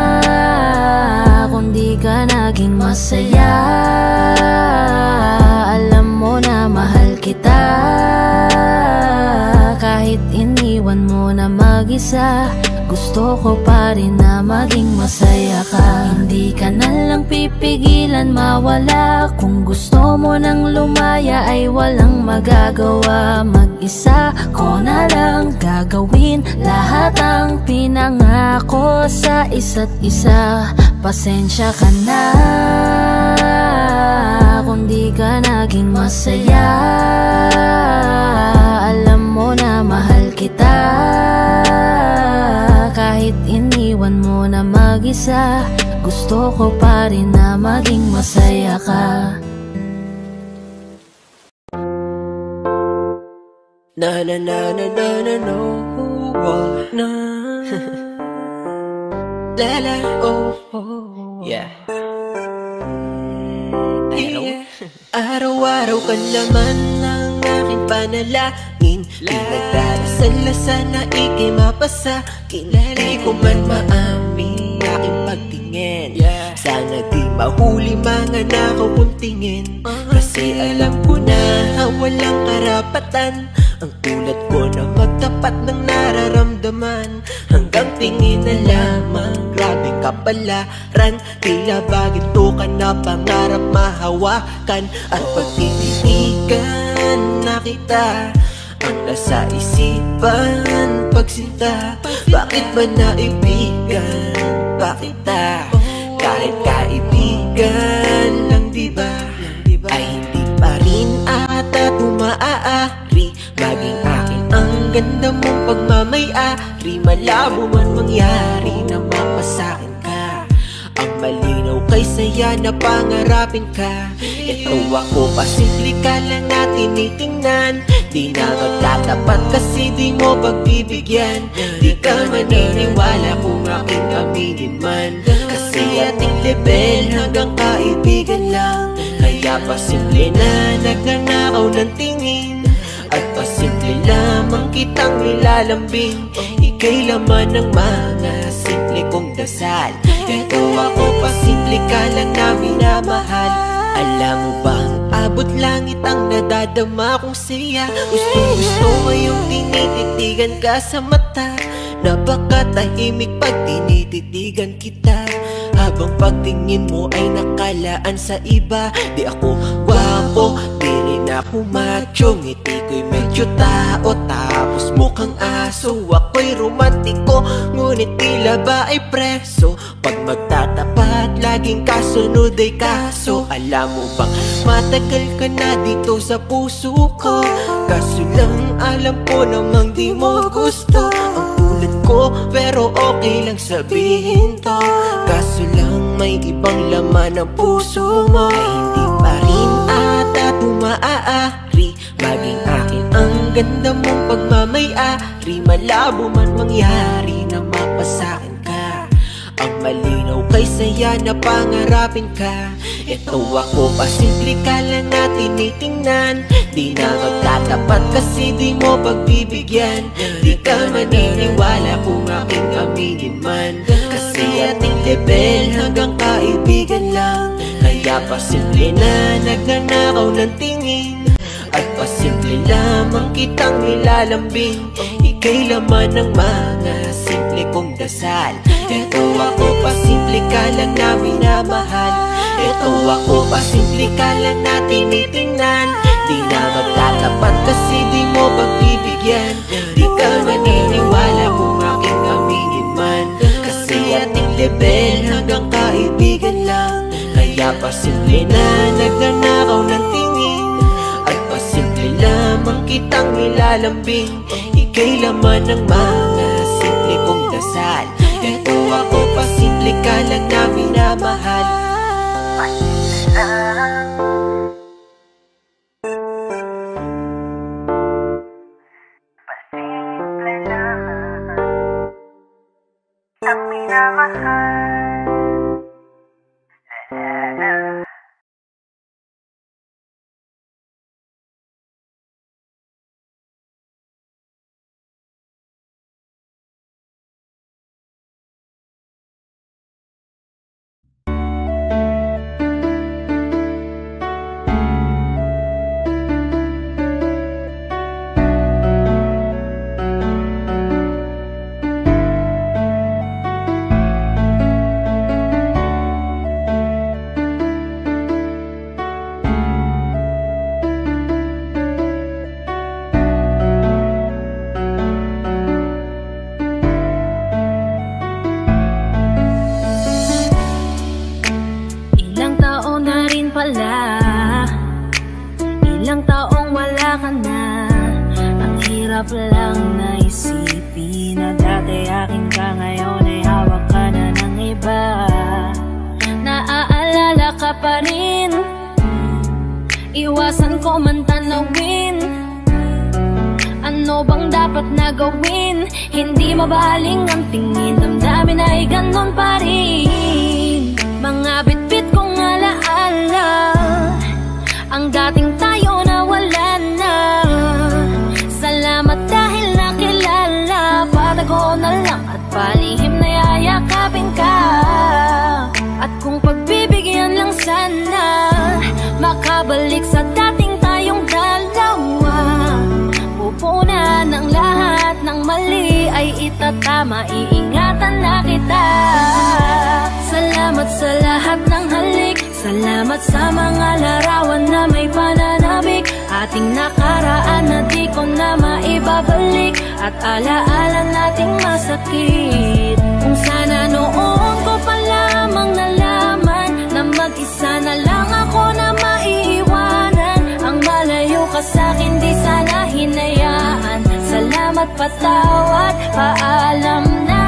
Di ka naging masaya. Alam mo na mahal kita. Kahit iniwan mo na mag-isa. Gusto ko pa rin na maging masaya ka. Hindi ka na lang pipigilan mawala. Kung gusto mo nang lumaya ay walang magagawa. Mag-isa ko na lang gagawin Lahat ang pinangako sa isa't isa. Pasensya ka na Kung di ka naging masaya. Alam mo na mahal kita Kahit iniwan iwan mo na mag-isa Gusto ko pa rin na maging masaya ka. Na na na na na na no oh, na. La la oh oh Yeah. Araw-araw ka naman ng aking panalangin. Pinagdarasal na sana ikay mapasakin Di ko man maamin aking pagtingin. Sana di mahuli mga nakakuntingin Kasi alam ko na walang karapatan. Ang tulad ko na magtapat ng nararamdaman. Hanggang tingin na lamang Grabe kapalaran Tila ba ginto ka na pangarap mahawakan. At pag tinitigan na kita. Ang nasa isipan pagsinta. Bakit ba naibigan? Pa kita Kahit kaibigan lang diba Ay hindi pa rin ata tumaaari Maging akin ang ganda mong pagmamayari. Malabo man mangyari na mapasakin kay saya na pangarapin ka. Ito ako pasimple ka lang na tinitingnan. Di na magtatapat kasi di mo pagbibigyan. Di ka maniniwala kung aking aminin man. Kasi ating level hanggang kaibigan lang. Kaya pasimple na nagnanakaw ng tingin. At pasimple lamang kitang nilalambing Ika'y laman ng mga simple kong dasal. Ito ako pasimple ka lang na minamahal. Alam mo bang abot langit ang nadadama kong saya Gusto gusto ngayong tinititigan ka sa mata. Napakatahimik pag tinititigan kita. Habang pagtingin mo ay nakalaan sa iba. Di ako gwapo, di rin ako macho. Ngiti ko'y medyo tao Tapos mukhang aso Ako'y romantiko. Ngunit tila ba ay preso? Pag magtatapat Laging kasunod ay kaso. Alam mo bang matagal ka na dito sa puso ko? Kaso lang alam ko namang di mo gusto. Ang tulad ko Pero okay lang sabihin to. Kaso lang may ibang laman ang puso mo. Ay hindi pa rin ata tumaaari Maging ang ganda mong pagmamayari Malabo man mangyari na mapasakin ka. Ang malinaw kay saya na pangarapin ka. Ito ako pasimple ka lang na tinitingnan. Di na magtatapat kasi di mo pagbibigyan. Di ka maniniwala kung aking aminin man. Kasi ating level hanggang kaibigan lang. Kaya pasimple na nagnanakaw ng tingin pasimple lamang kitang nilalambing. Ika'y laman ng mga simple kong dasal. Ito ako pasimple ka lang na minamahal. Ito ako pasimple ka lang na tinitingnan. Di na magtatapat kasi di mo pagbibigyan Di ka maniniwala kung aking aminin man. Kasi ating level hanggang kaibigan lang. Kaya pasimple na nagnanakaw ng tingin lamang kitang nilalambing Ika'y laman ng mga simple kong dasal. Ito ako pasimple ka lang na minamahal. Ilang ganon pa rin. Mga bitbit kong alaala. Ang dating tayo na wala na. Salamat dahil nakilala. Patago na lang at palihim na yayakapin ka. At kung pagbibigyan lang sana Makabalik sa dating tayong dalawa. Pupuna ng lahat ng mali ay itatama Iingatan na kita. Salamat sa lahat ng halik. Salamat sa mga larawan na may pananabik Ating nakaraan na di ko na maibabalik. At alaala nating masakit. Kung sana noon ko pa lamang nalaman Na mag-isa na lang ako na maiiwanan. Ang malayo ka sa'kin di sana hinayaan. Salamat patawad, paalam na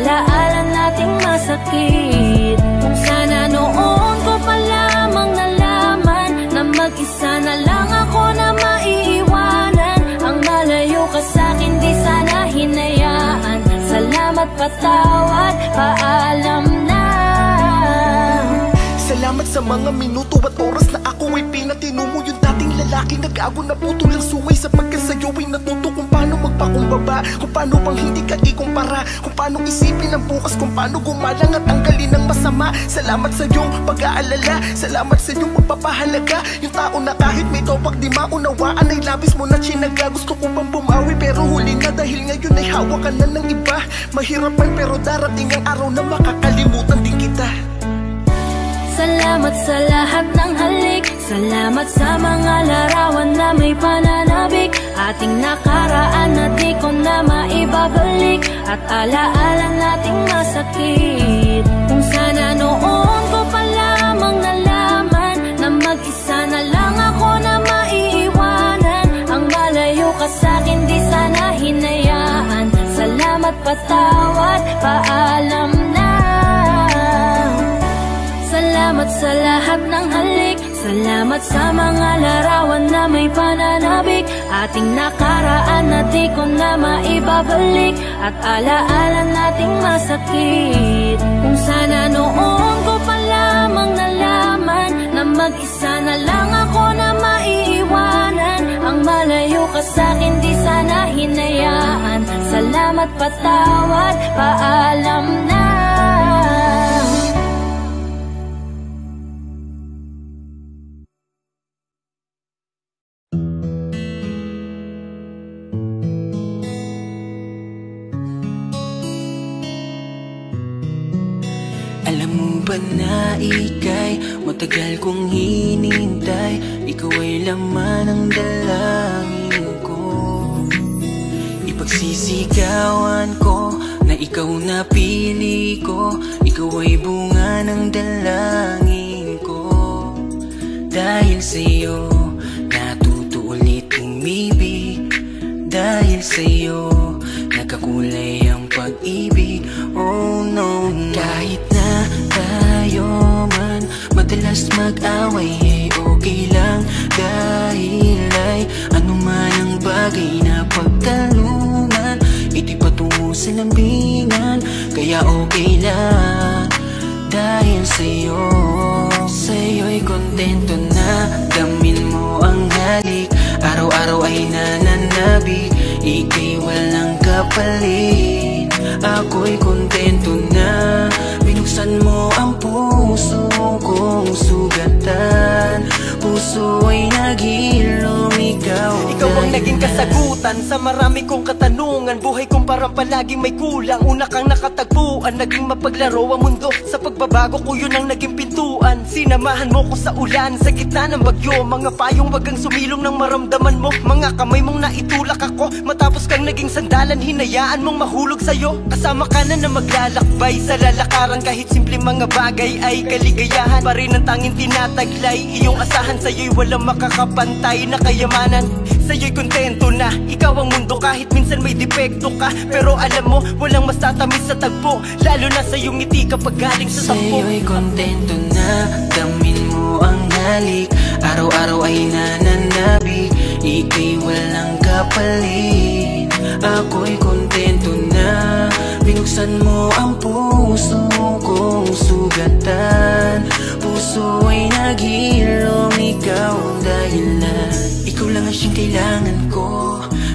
alaala nating masakit. Kung sana noon ko pa lamang nalaman Na mag-isa na lang ako na maiiwanan. Ang malayo ka sa'kin di sana hinayaan. Salamat patawad, paalam na. Salamat sa mga minuto at oras na ako ay pinatino mo Yung dating lalaki nag-ago na puto lang suway Sapagkat sa'yo ay natuto kung magpakumbaba Kung paano bang hindi ka ikumpara. Kung paano isipin ang bukas. Kung paano gumalang at tanggalin ang masama. Salamat sa iyong pag-aalala. Salamat sa iyong pagpapahalaga Yung tao na kahit may topak di maunawaan Ay labis mo na chinaga Gusto ko pang bumawi pero huli na Dahil ngayon ay hawak ka na ng iba. Mahirapan pero darating ang araw na makakalimutan din kita Salamat sa lahat ng halik. Salamat sa mga larawan na may pananabik. Ating nakaraan na di ko na maibabalik. At alaala nating masakit. Kung sana noon ko pa lamang nalaman Na mag-isa na lang ako na maiiwanan. Ang malayo ka sa'kin di sana hinayaan. Salamat patawad, paalam Salamat sa mga larawan na may pananabik. Ating nakaraan na di ko na maibabalik. At alaala nating masakit. Kung sana noon ko pa lamang nalaman Na mag-isa na lang ako na maiiwanan. Ang malayo ka sa'kin di sana hinayaan. Salamat patawad, paalam na laman ng dalangin ko. Ipagsisigawan ko na ikaw na pili ko. Ikaw ay bunga ng dalangin ko. Dahil sa'yo Dahil sa'yo Sa'yo'y kontento na. Damin mo ang halik Araw-araw ay nananabik Ika'y walang kapalit Ako'y kontento na. Binuksan mo ang puso kong sugatan. Puso ay Ikaw ang naging na- kasagutan. Sa marami kong katanungan Buhay kong parang palaging may kulang. Una kang nakatagpuan Naging mapaglaro ang mundo. Sa pagbabago ko yun ang naging pintuan. Sinamahan mo ko sa ulan Sa gitna ng bagyo. Mga payong wagang sumilong ng maramdaman mo. Mga kamay mong naitulak ako Matapos kang naging sandalan. Hinayaan mong mahulog sa'yo. Kasama ka na na maglalakbay Sa lalakaran. Kahit simple mga bagay Ay kaligayahan. Pa rin ang tanging tinataglay. Iyong asahan sa'yo'y walang makakapantay na kayamanan Sa'yo'y kontento na. Ikaw ang mundo kahit minsan may depekto ka. Pero alam mo, walang mas tatamis sa tagpo. Lalo na sa iyong ngiti kapag galing sa tampo Sa'yo'y kontento na. Damin mo ang halik. Araw-araw ay nananabik Ika'y walang kapalit. Ako'y kontento na Binuksan mo ang puso kong sugatan. Puso ay naghilom Ikaw ang dahilan. Ikaw lang ang siyang kailangan ko.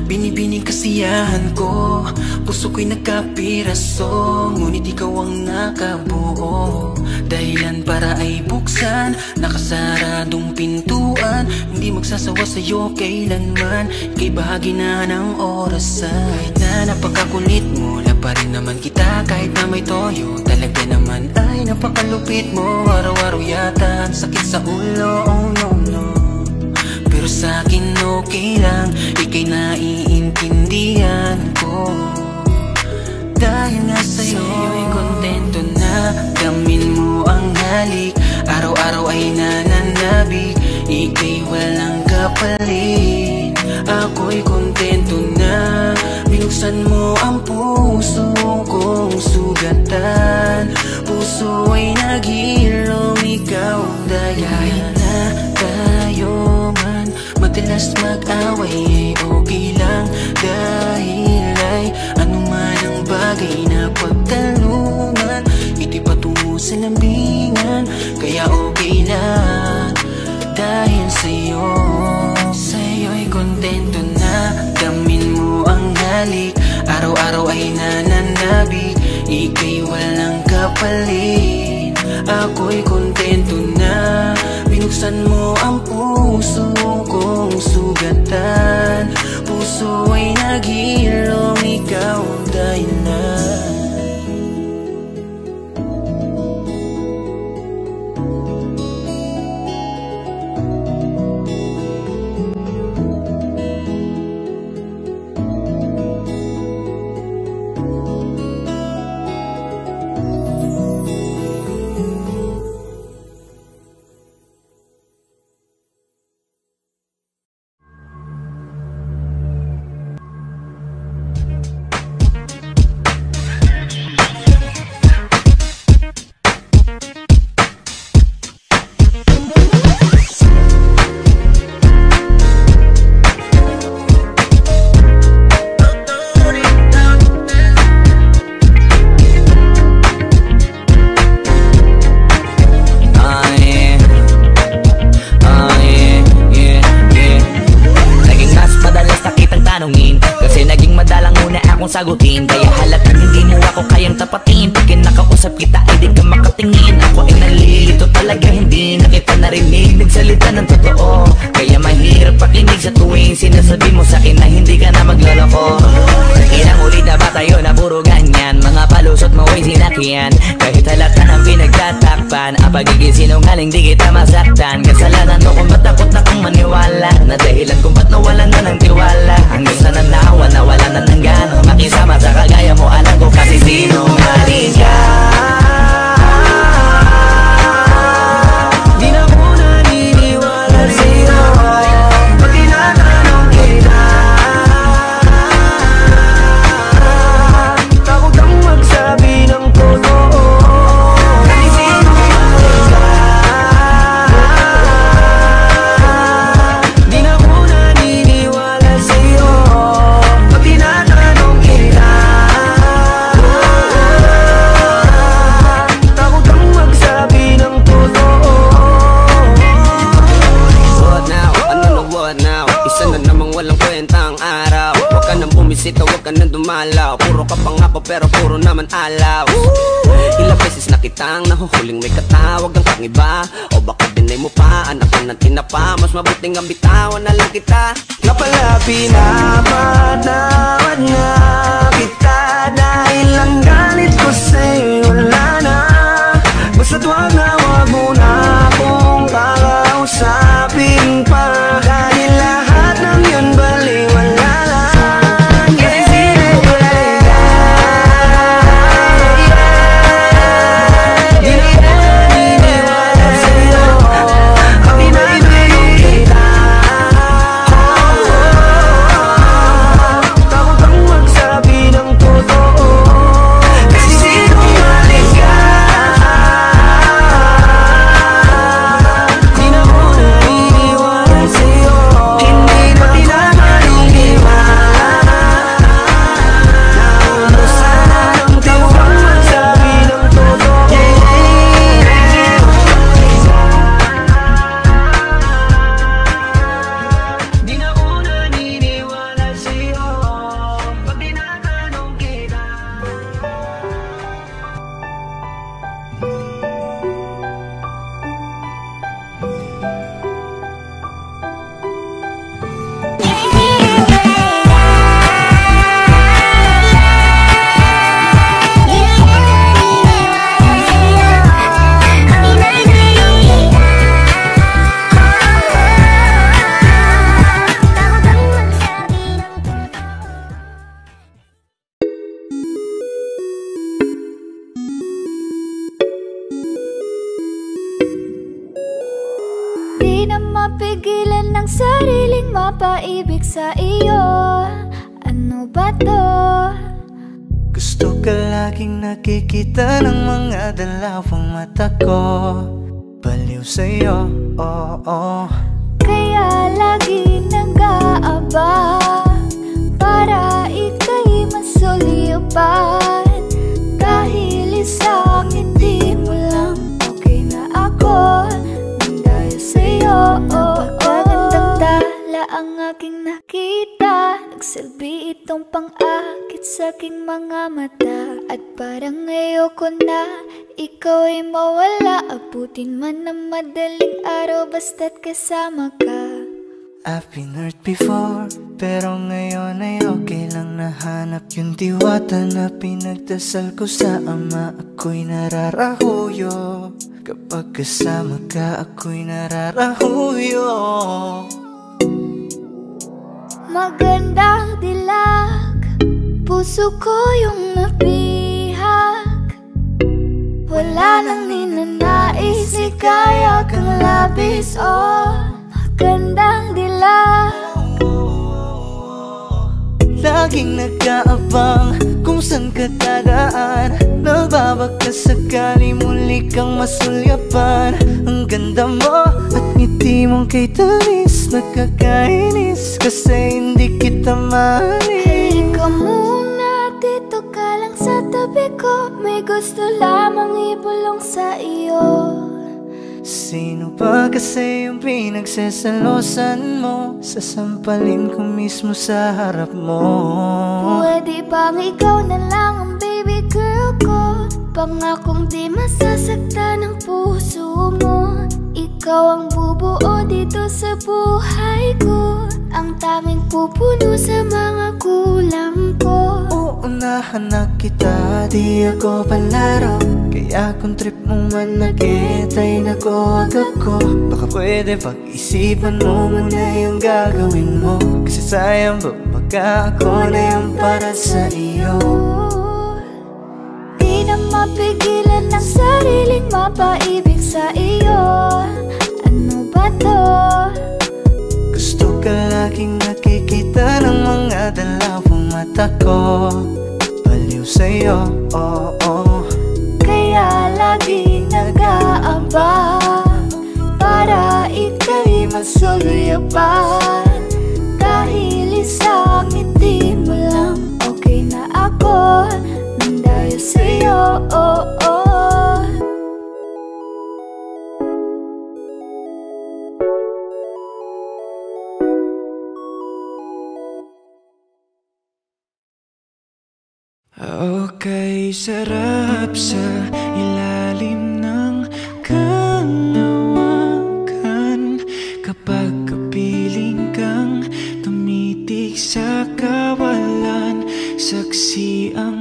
Binibining kasiyahan ko. Puso ko'y nagkapiraso Ngunit ikaw ang nakabuo. Dahilan para ay buksan Nakasaradong pintuan. Hindi magsasawa sa'yo kailanman Ika'y bahagi na ng orasan Kahit na napakakulit mo pa rin naman kita kahit na may toyo. Talaga naman ay napakalupit mo Araw-araw yata. Ang sakit sa ulo Oh no no. Pero sa akin okay lang Ika'y naiintindihan ko. Dahil nga sa'yo'y kontento na Damin mo ang halik. Araw-araw ay nananabik Ika'y walang kapalit Ako'y kontento na Binuksan mo ang puso kong sugatan. Puso ay naghilom Ikaw ang dahilan. Na tayo man Madalas mag-away ay okay lang. Dahil ay anuman ang bagay na pagtalungan Hindi patungo sa lambingan. Kaya okay lang Dahil sa'yo ang halik Araw-araw ay nananabik Ika'y walang kapalit. Ako'y kontento na Binuksan mo ang puso kong sugatan. Puso ay naghilom Ikaw ang alaw Ilang beses na kitang nahuhuling may katawag ng pangiba O baka dinay mo pa, anak ko ng tinapa. Mas mabuting ang bitawan na lang kita. Nga pala pinapanawad nga kita. Dahil ang galit ko sa'yo wala na Basta't na wag diwata na pinagdasal ko sa ama Ako'y nararahuyo. Kapag kasama ka ako'y nararahuyo. Magandang dilag Puso ko yung napihak. Wala nang ninanais Ikaya kang labis Oh, magandang dilag. Laging nag-aabang saan ka dadaan? Nagbabaka sakali muli kang masulyapan. Ang ganda mo at ngiti mong kay tamis Nakakainis kasi hindi kita maalis. Halika muna, dito ka lang sa tabi ko. May gusto lamang ibulong sa iyo Sino ba kasi yung pinagsasalosan mo? Sasampalin ko mismo sa harap mo. Pwede bang ikaw na lang ang baby girl ko? Pangakong di masasaktan ang puso mo. Ikaw ang bubuo dito sa buhay ko. Ang tanging pupuno sa mga kulang ko. Uunahan na kita, di ako palaro Kaya kung trip mo man nag-get ay nag-huwag ako Baka pwede pag-isipan mo muna yung gagawin mo. Kasi sayang ba baka ako na yung para sa iyo. Di na mapigilan ng sariling mapaibig sa iyo. Ano ba to? Gusto ka laging nakikita ng mga dalawang mata ko. Baliw sa'yo, oo. oh, Kaya lagi nag-aamba. Para ika'y masulyapan Dahil isang ngiti mo lang Okay na ako. Nandayo sa'yo oh, oh. Okay, sarap sa see um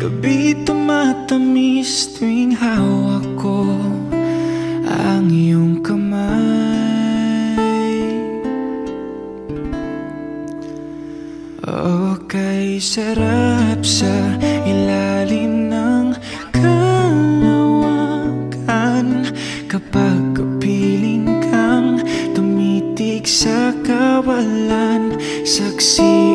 Gabi tumatamis tuwing hawak ko ang iyong kamay. O kay sarap sa ilalim ng kalawakan. Kapag kapiling kang tumitig sa kawalan Saksi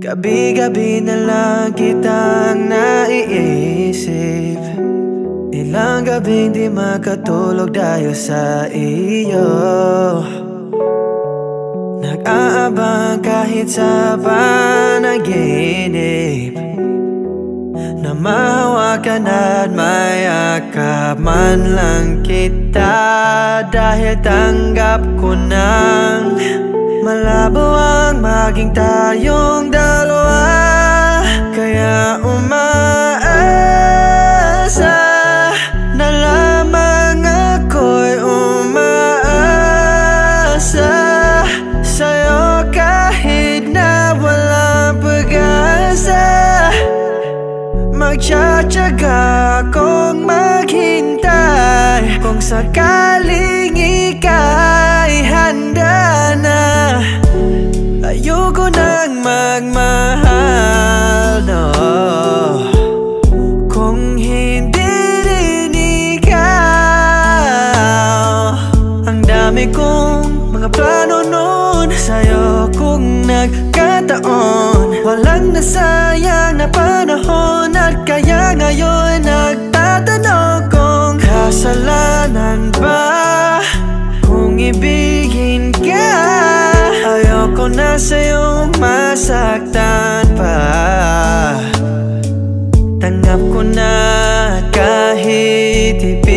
Gabi-gabi na lang kitang naiisip. Ilang gabing di makatulog dahil sa iyo. Nag-aabang kahit sa panaginip. Na mahawakan at mayakap man lang kita. Dahil tanggap ko nang Malabo ang maging tayong dalawa. Kaya umaasa Magtsatsaga akong maghintay. Kung sakaling ika'y handa na Ayoko nang magmahal, no. Kung hindi rin ikaw Ang dami kong mga plano noon Sa'yo kung nagkataon. Walang nasayang na panahon At kaya ngayon nagtatanong kung Kasalanan ba kung ibigin ka. Ayoko na sa'yong masaktan pa. Tanggap ko na kahit ipilit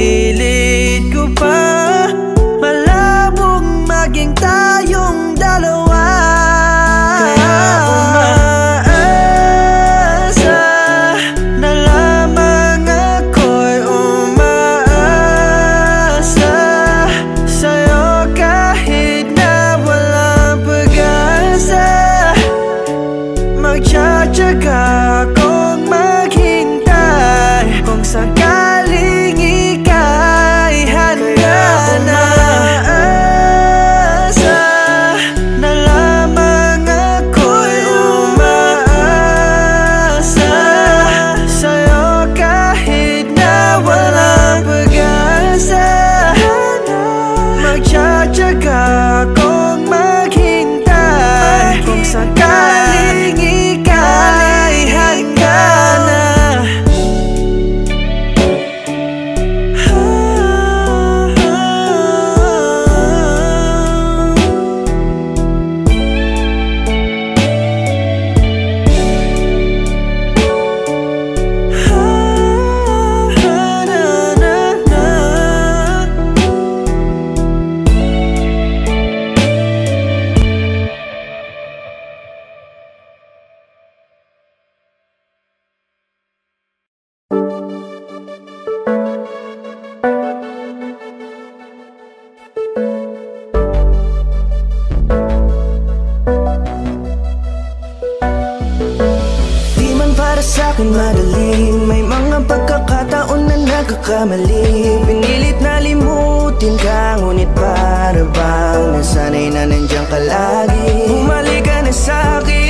sa'kin madali May mga pagkakataon na nagkakamali. Pinilit na limutin ka Ngunit para bang nasanay na nandiyan ka lagi. Bumalik ka na sa'kin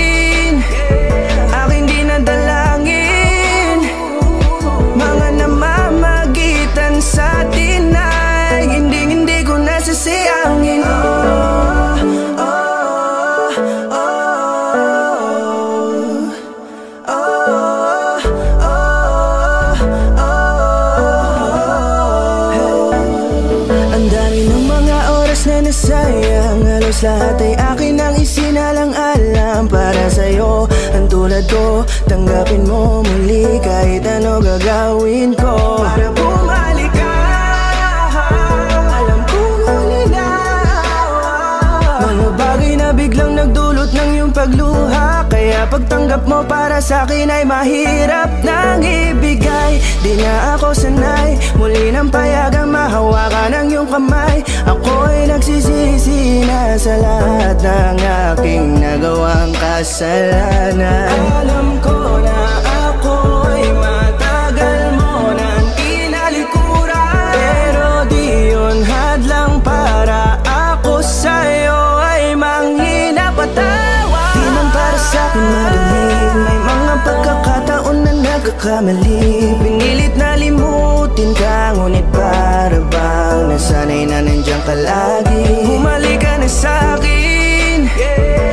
Tanggapin mo Kaya pagtanggap mo para sa akin ay mahirap nang ibigay. Di na ako sanay Muli nang payagang mahawakan ang iyong kamay. Ako'y nagsisisi na sa lahat ng aking nagawang kasalanan. Alam ko na ako'y matagal mo nang tinalikuran Pero di yun hadlang para ako sa'yo ay manghina Di man para sa'kin madali nagkakamali. Pinilit na limutin ka Ngunit para bang nasanay na nandiyan ka lagi? Bumalik ka na sa'kin Aking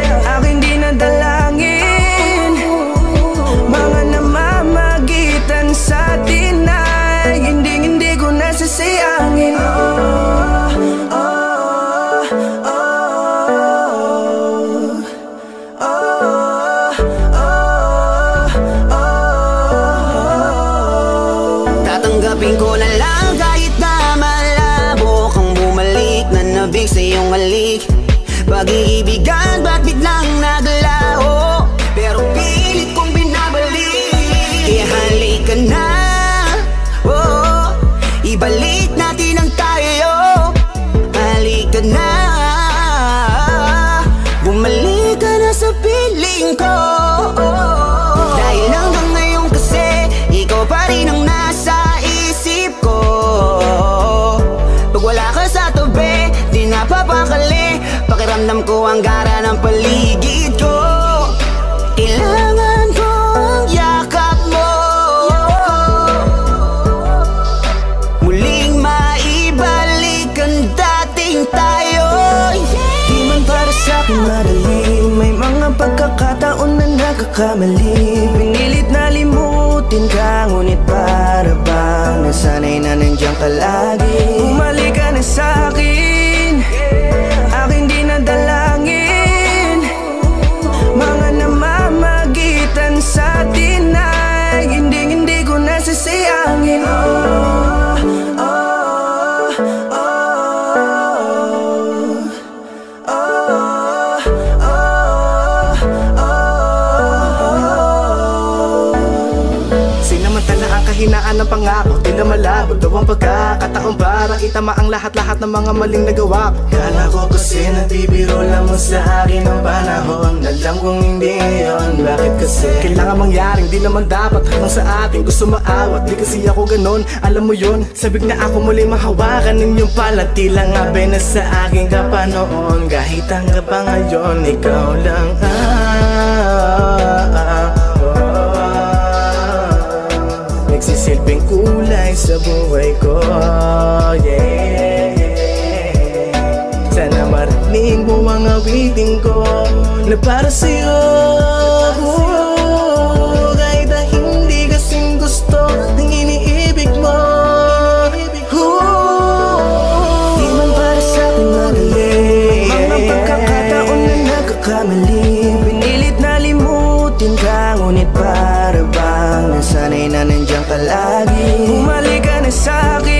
nagkamali Pinilit na limutin ka Ngunit para bang nasanay na nandiyan ka lagi. Bumalik ka na sa'kin itama ang lahat-lahat ng mga maling nagawa. Kala ko kasi natibiro lamang sa akin ang panahon. Alam kong hindi yon bakit kasi? Kailangan mangyaring, di naman dapat Ang sa atin gusto maawat, di kasi ako ganon. Alam mo yon, sabik na ako muli mahawakan Ninyong pala tila nga benes sa aking kapanoon? Kahit hanggang pa ngayon, ikaw lang ah Nagsisilbing kulay sa buhay ko yeah, yeah. Sana marinig mo ang awiting ko Na para sa'yo, para sa'yo. palagi. Bumalik ka na sa'kin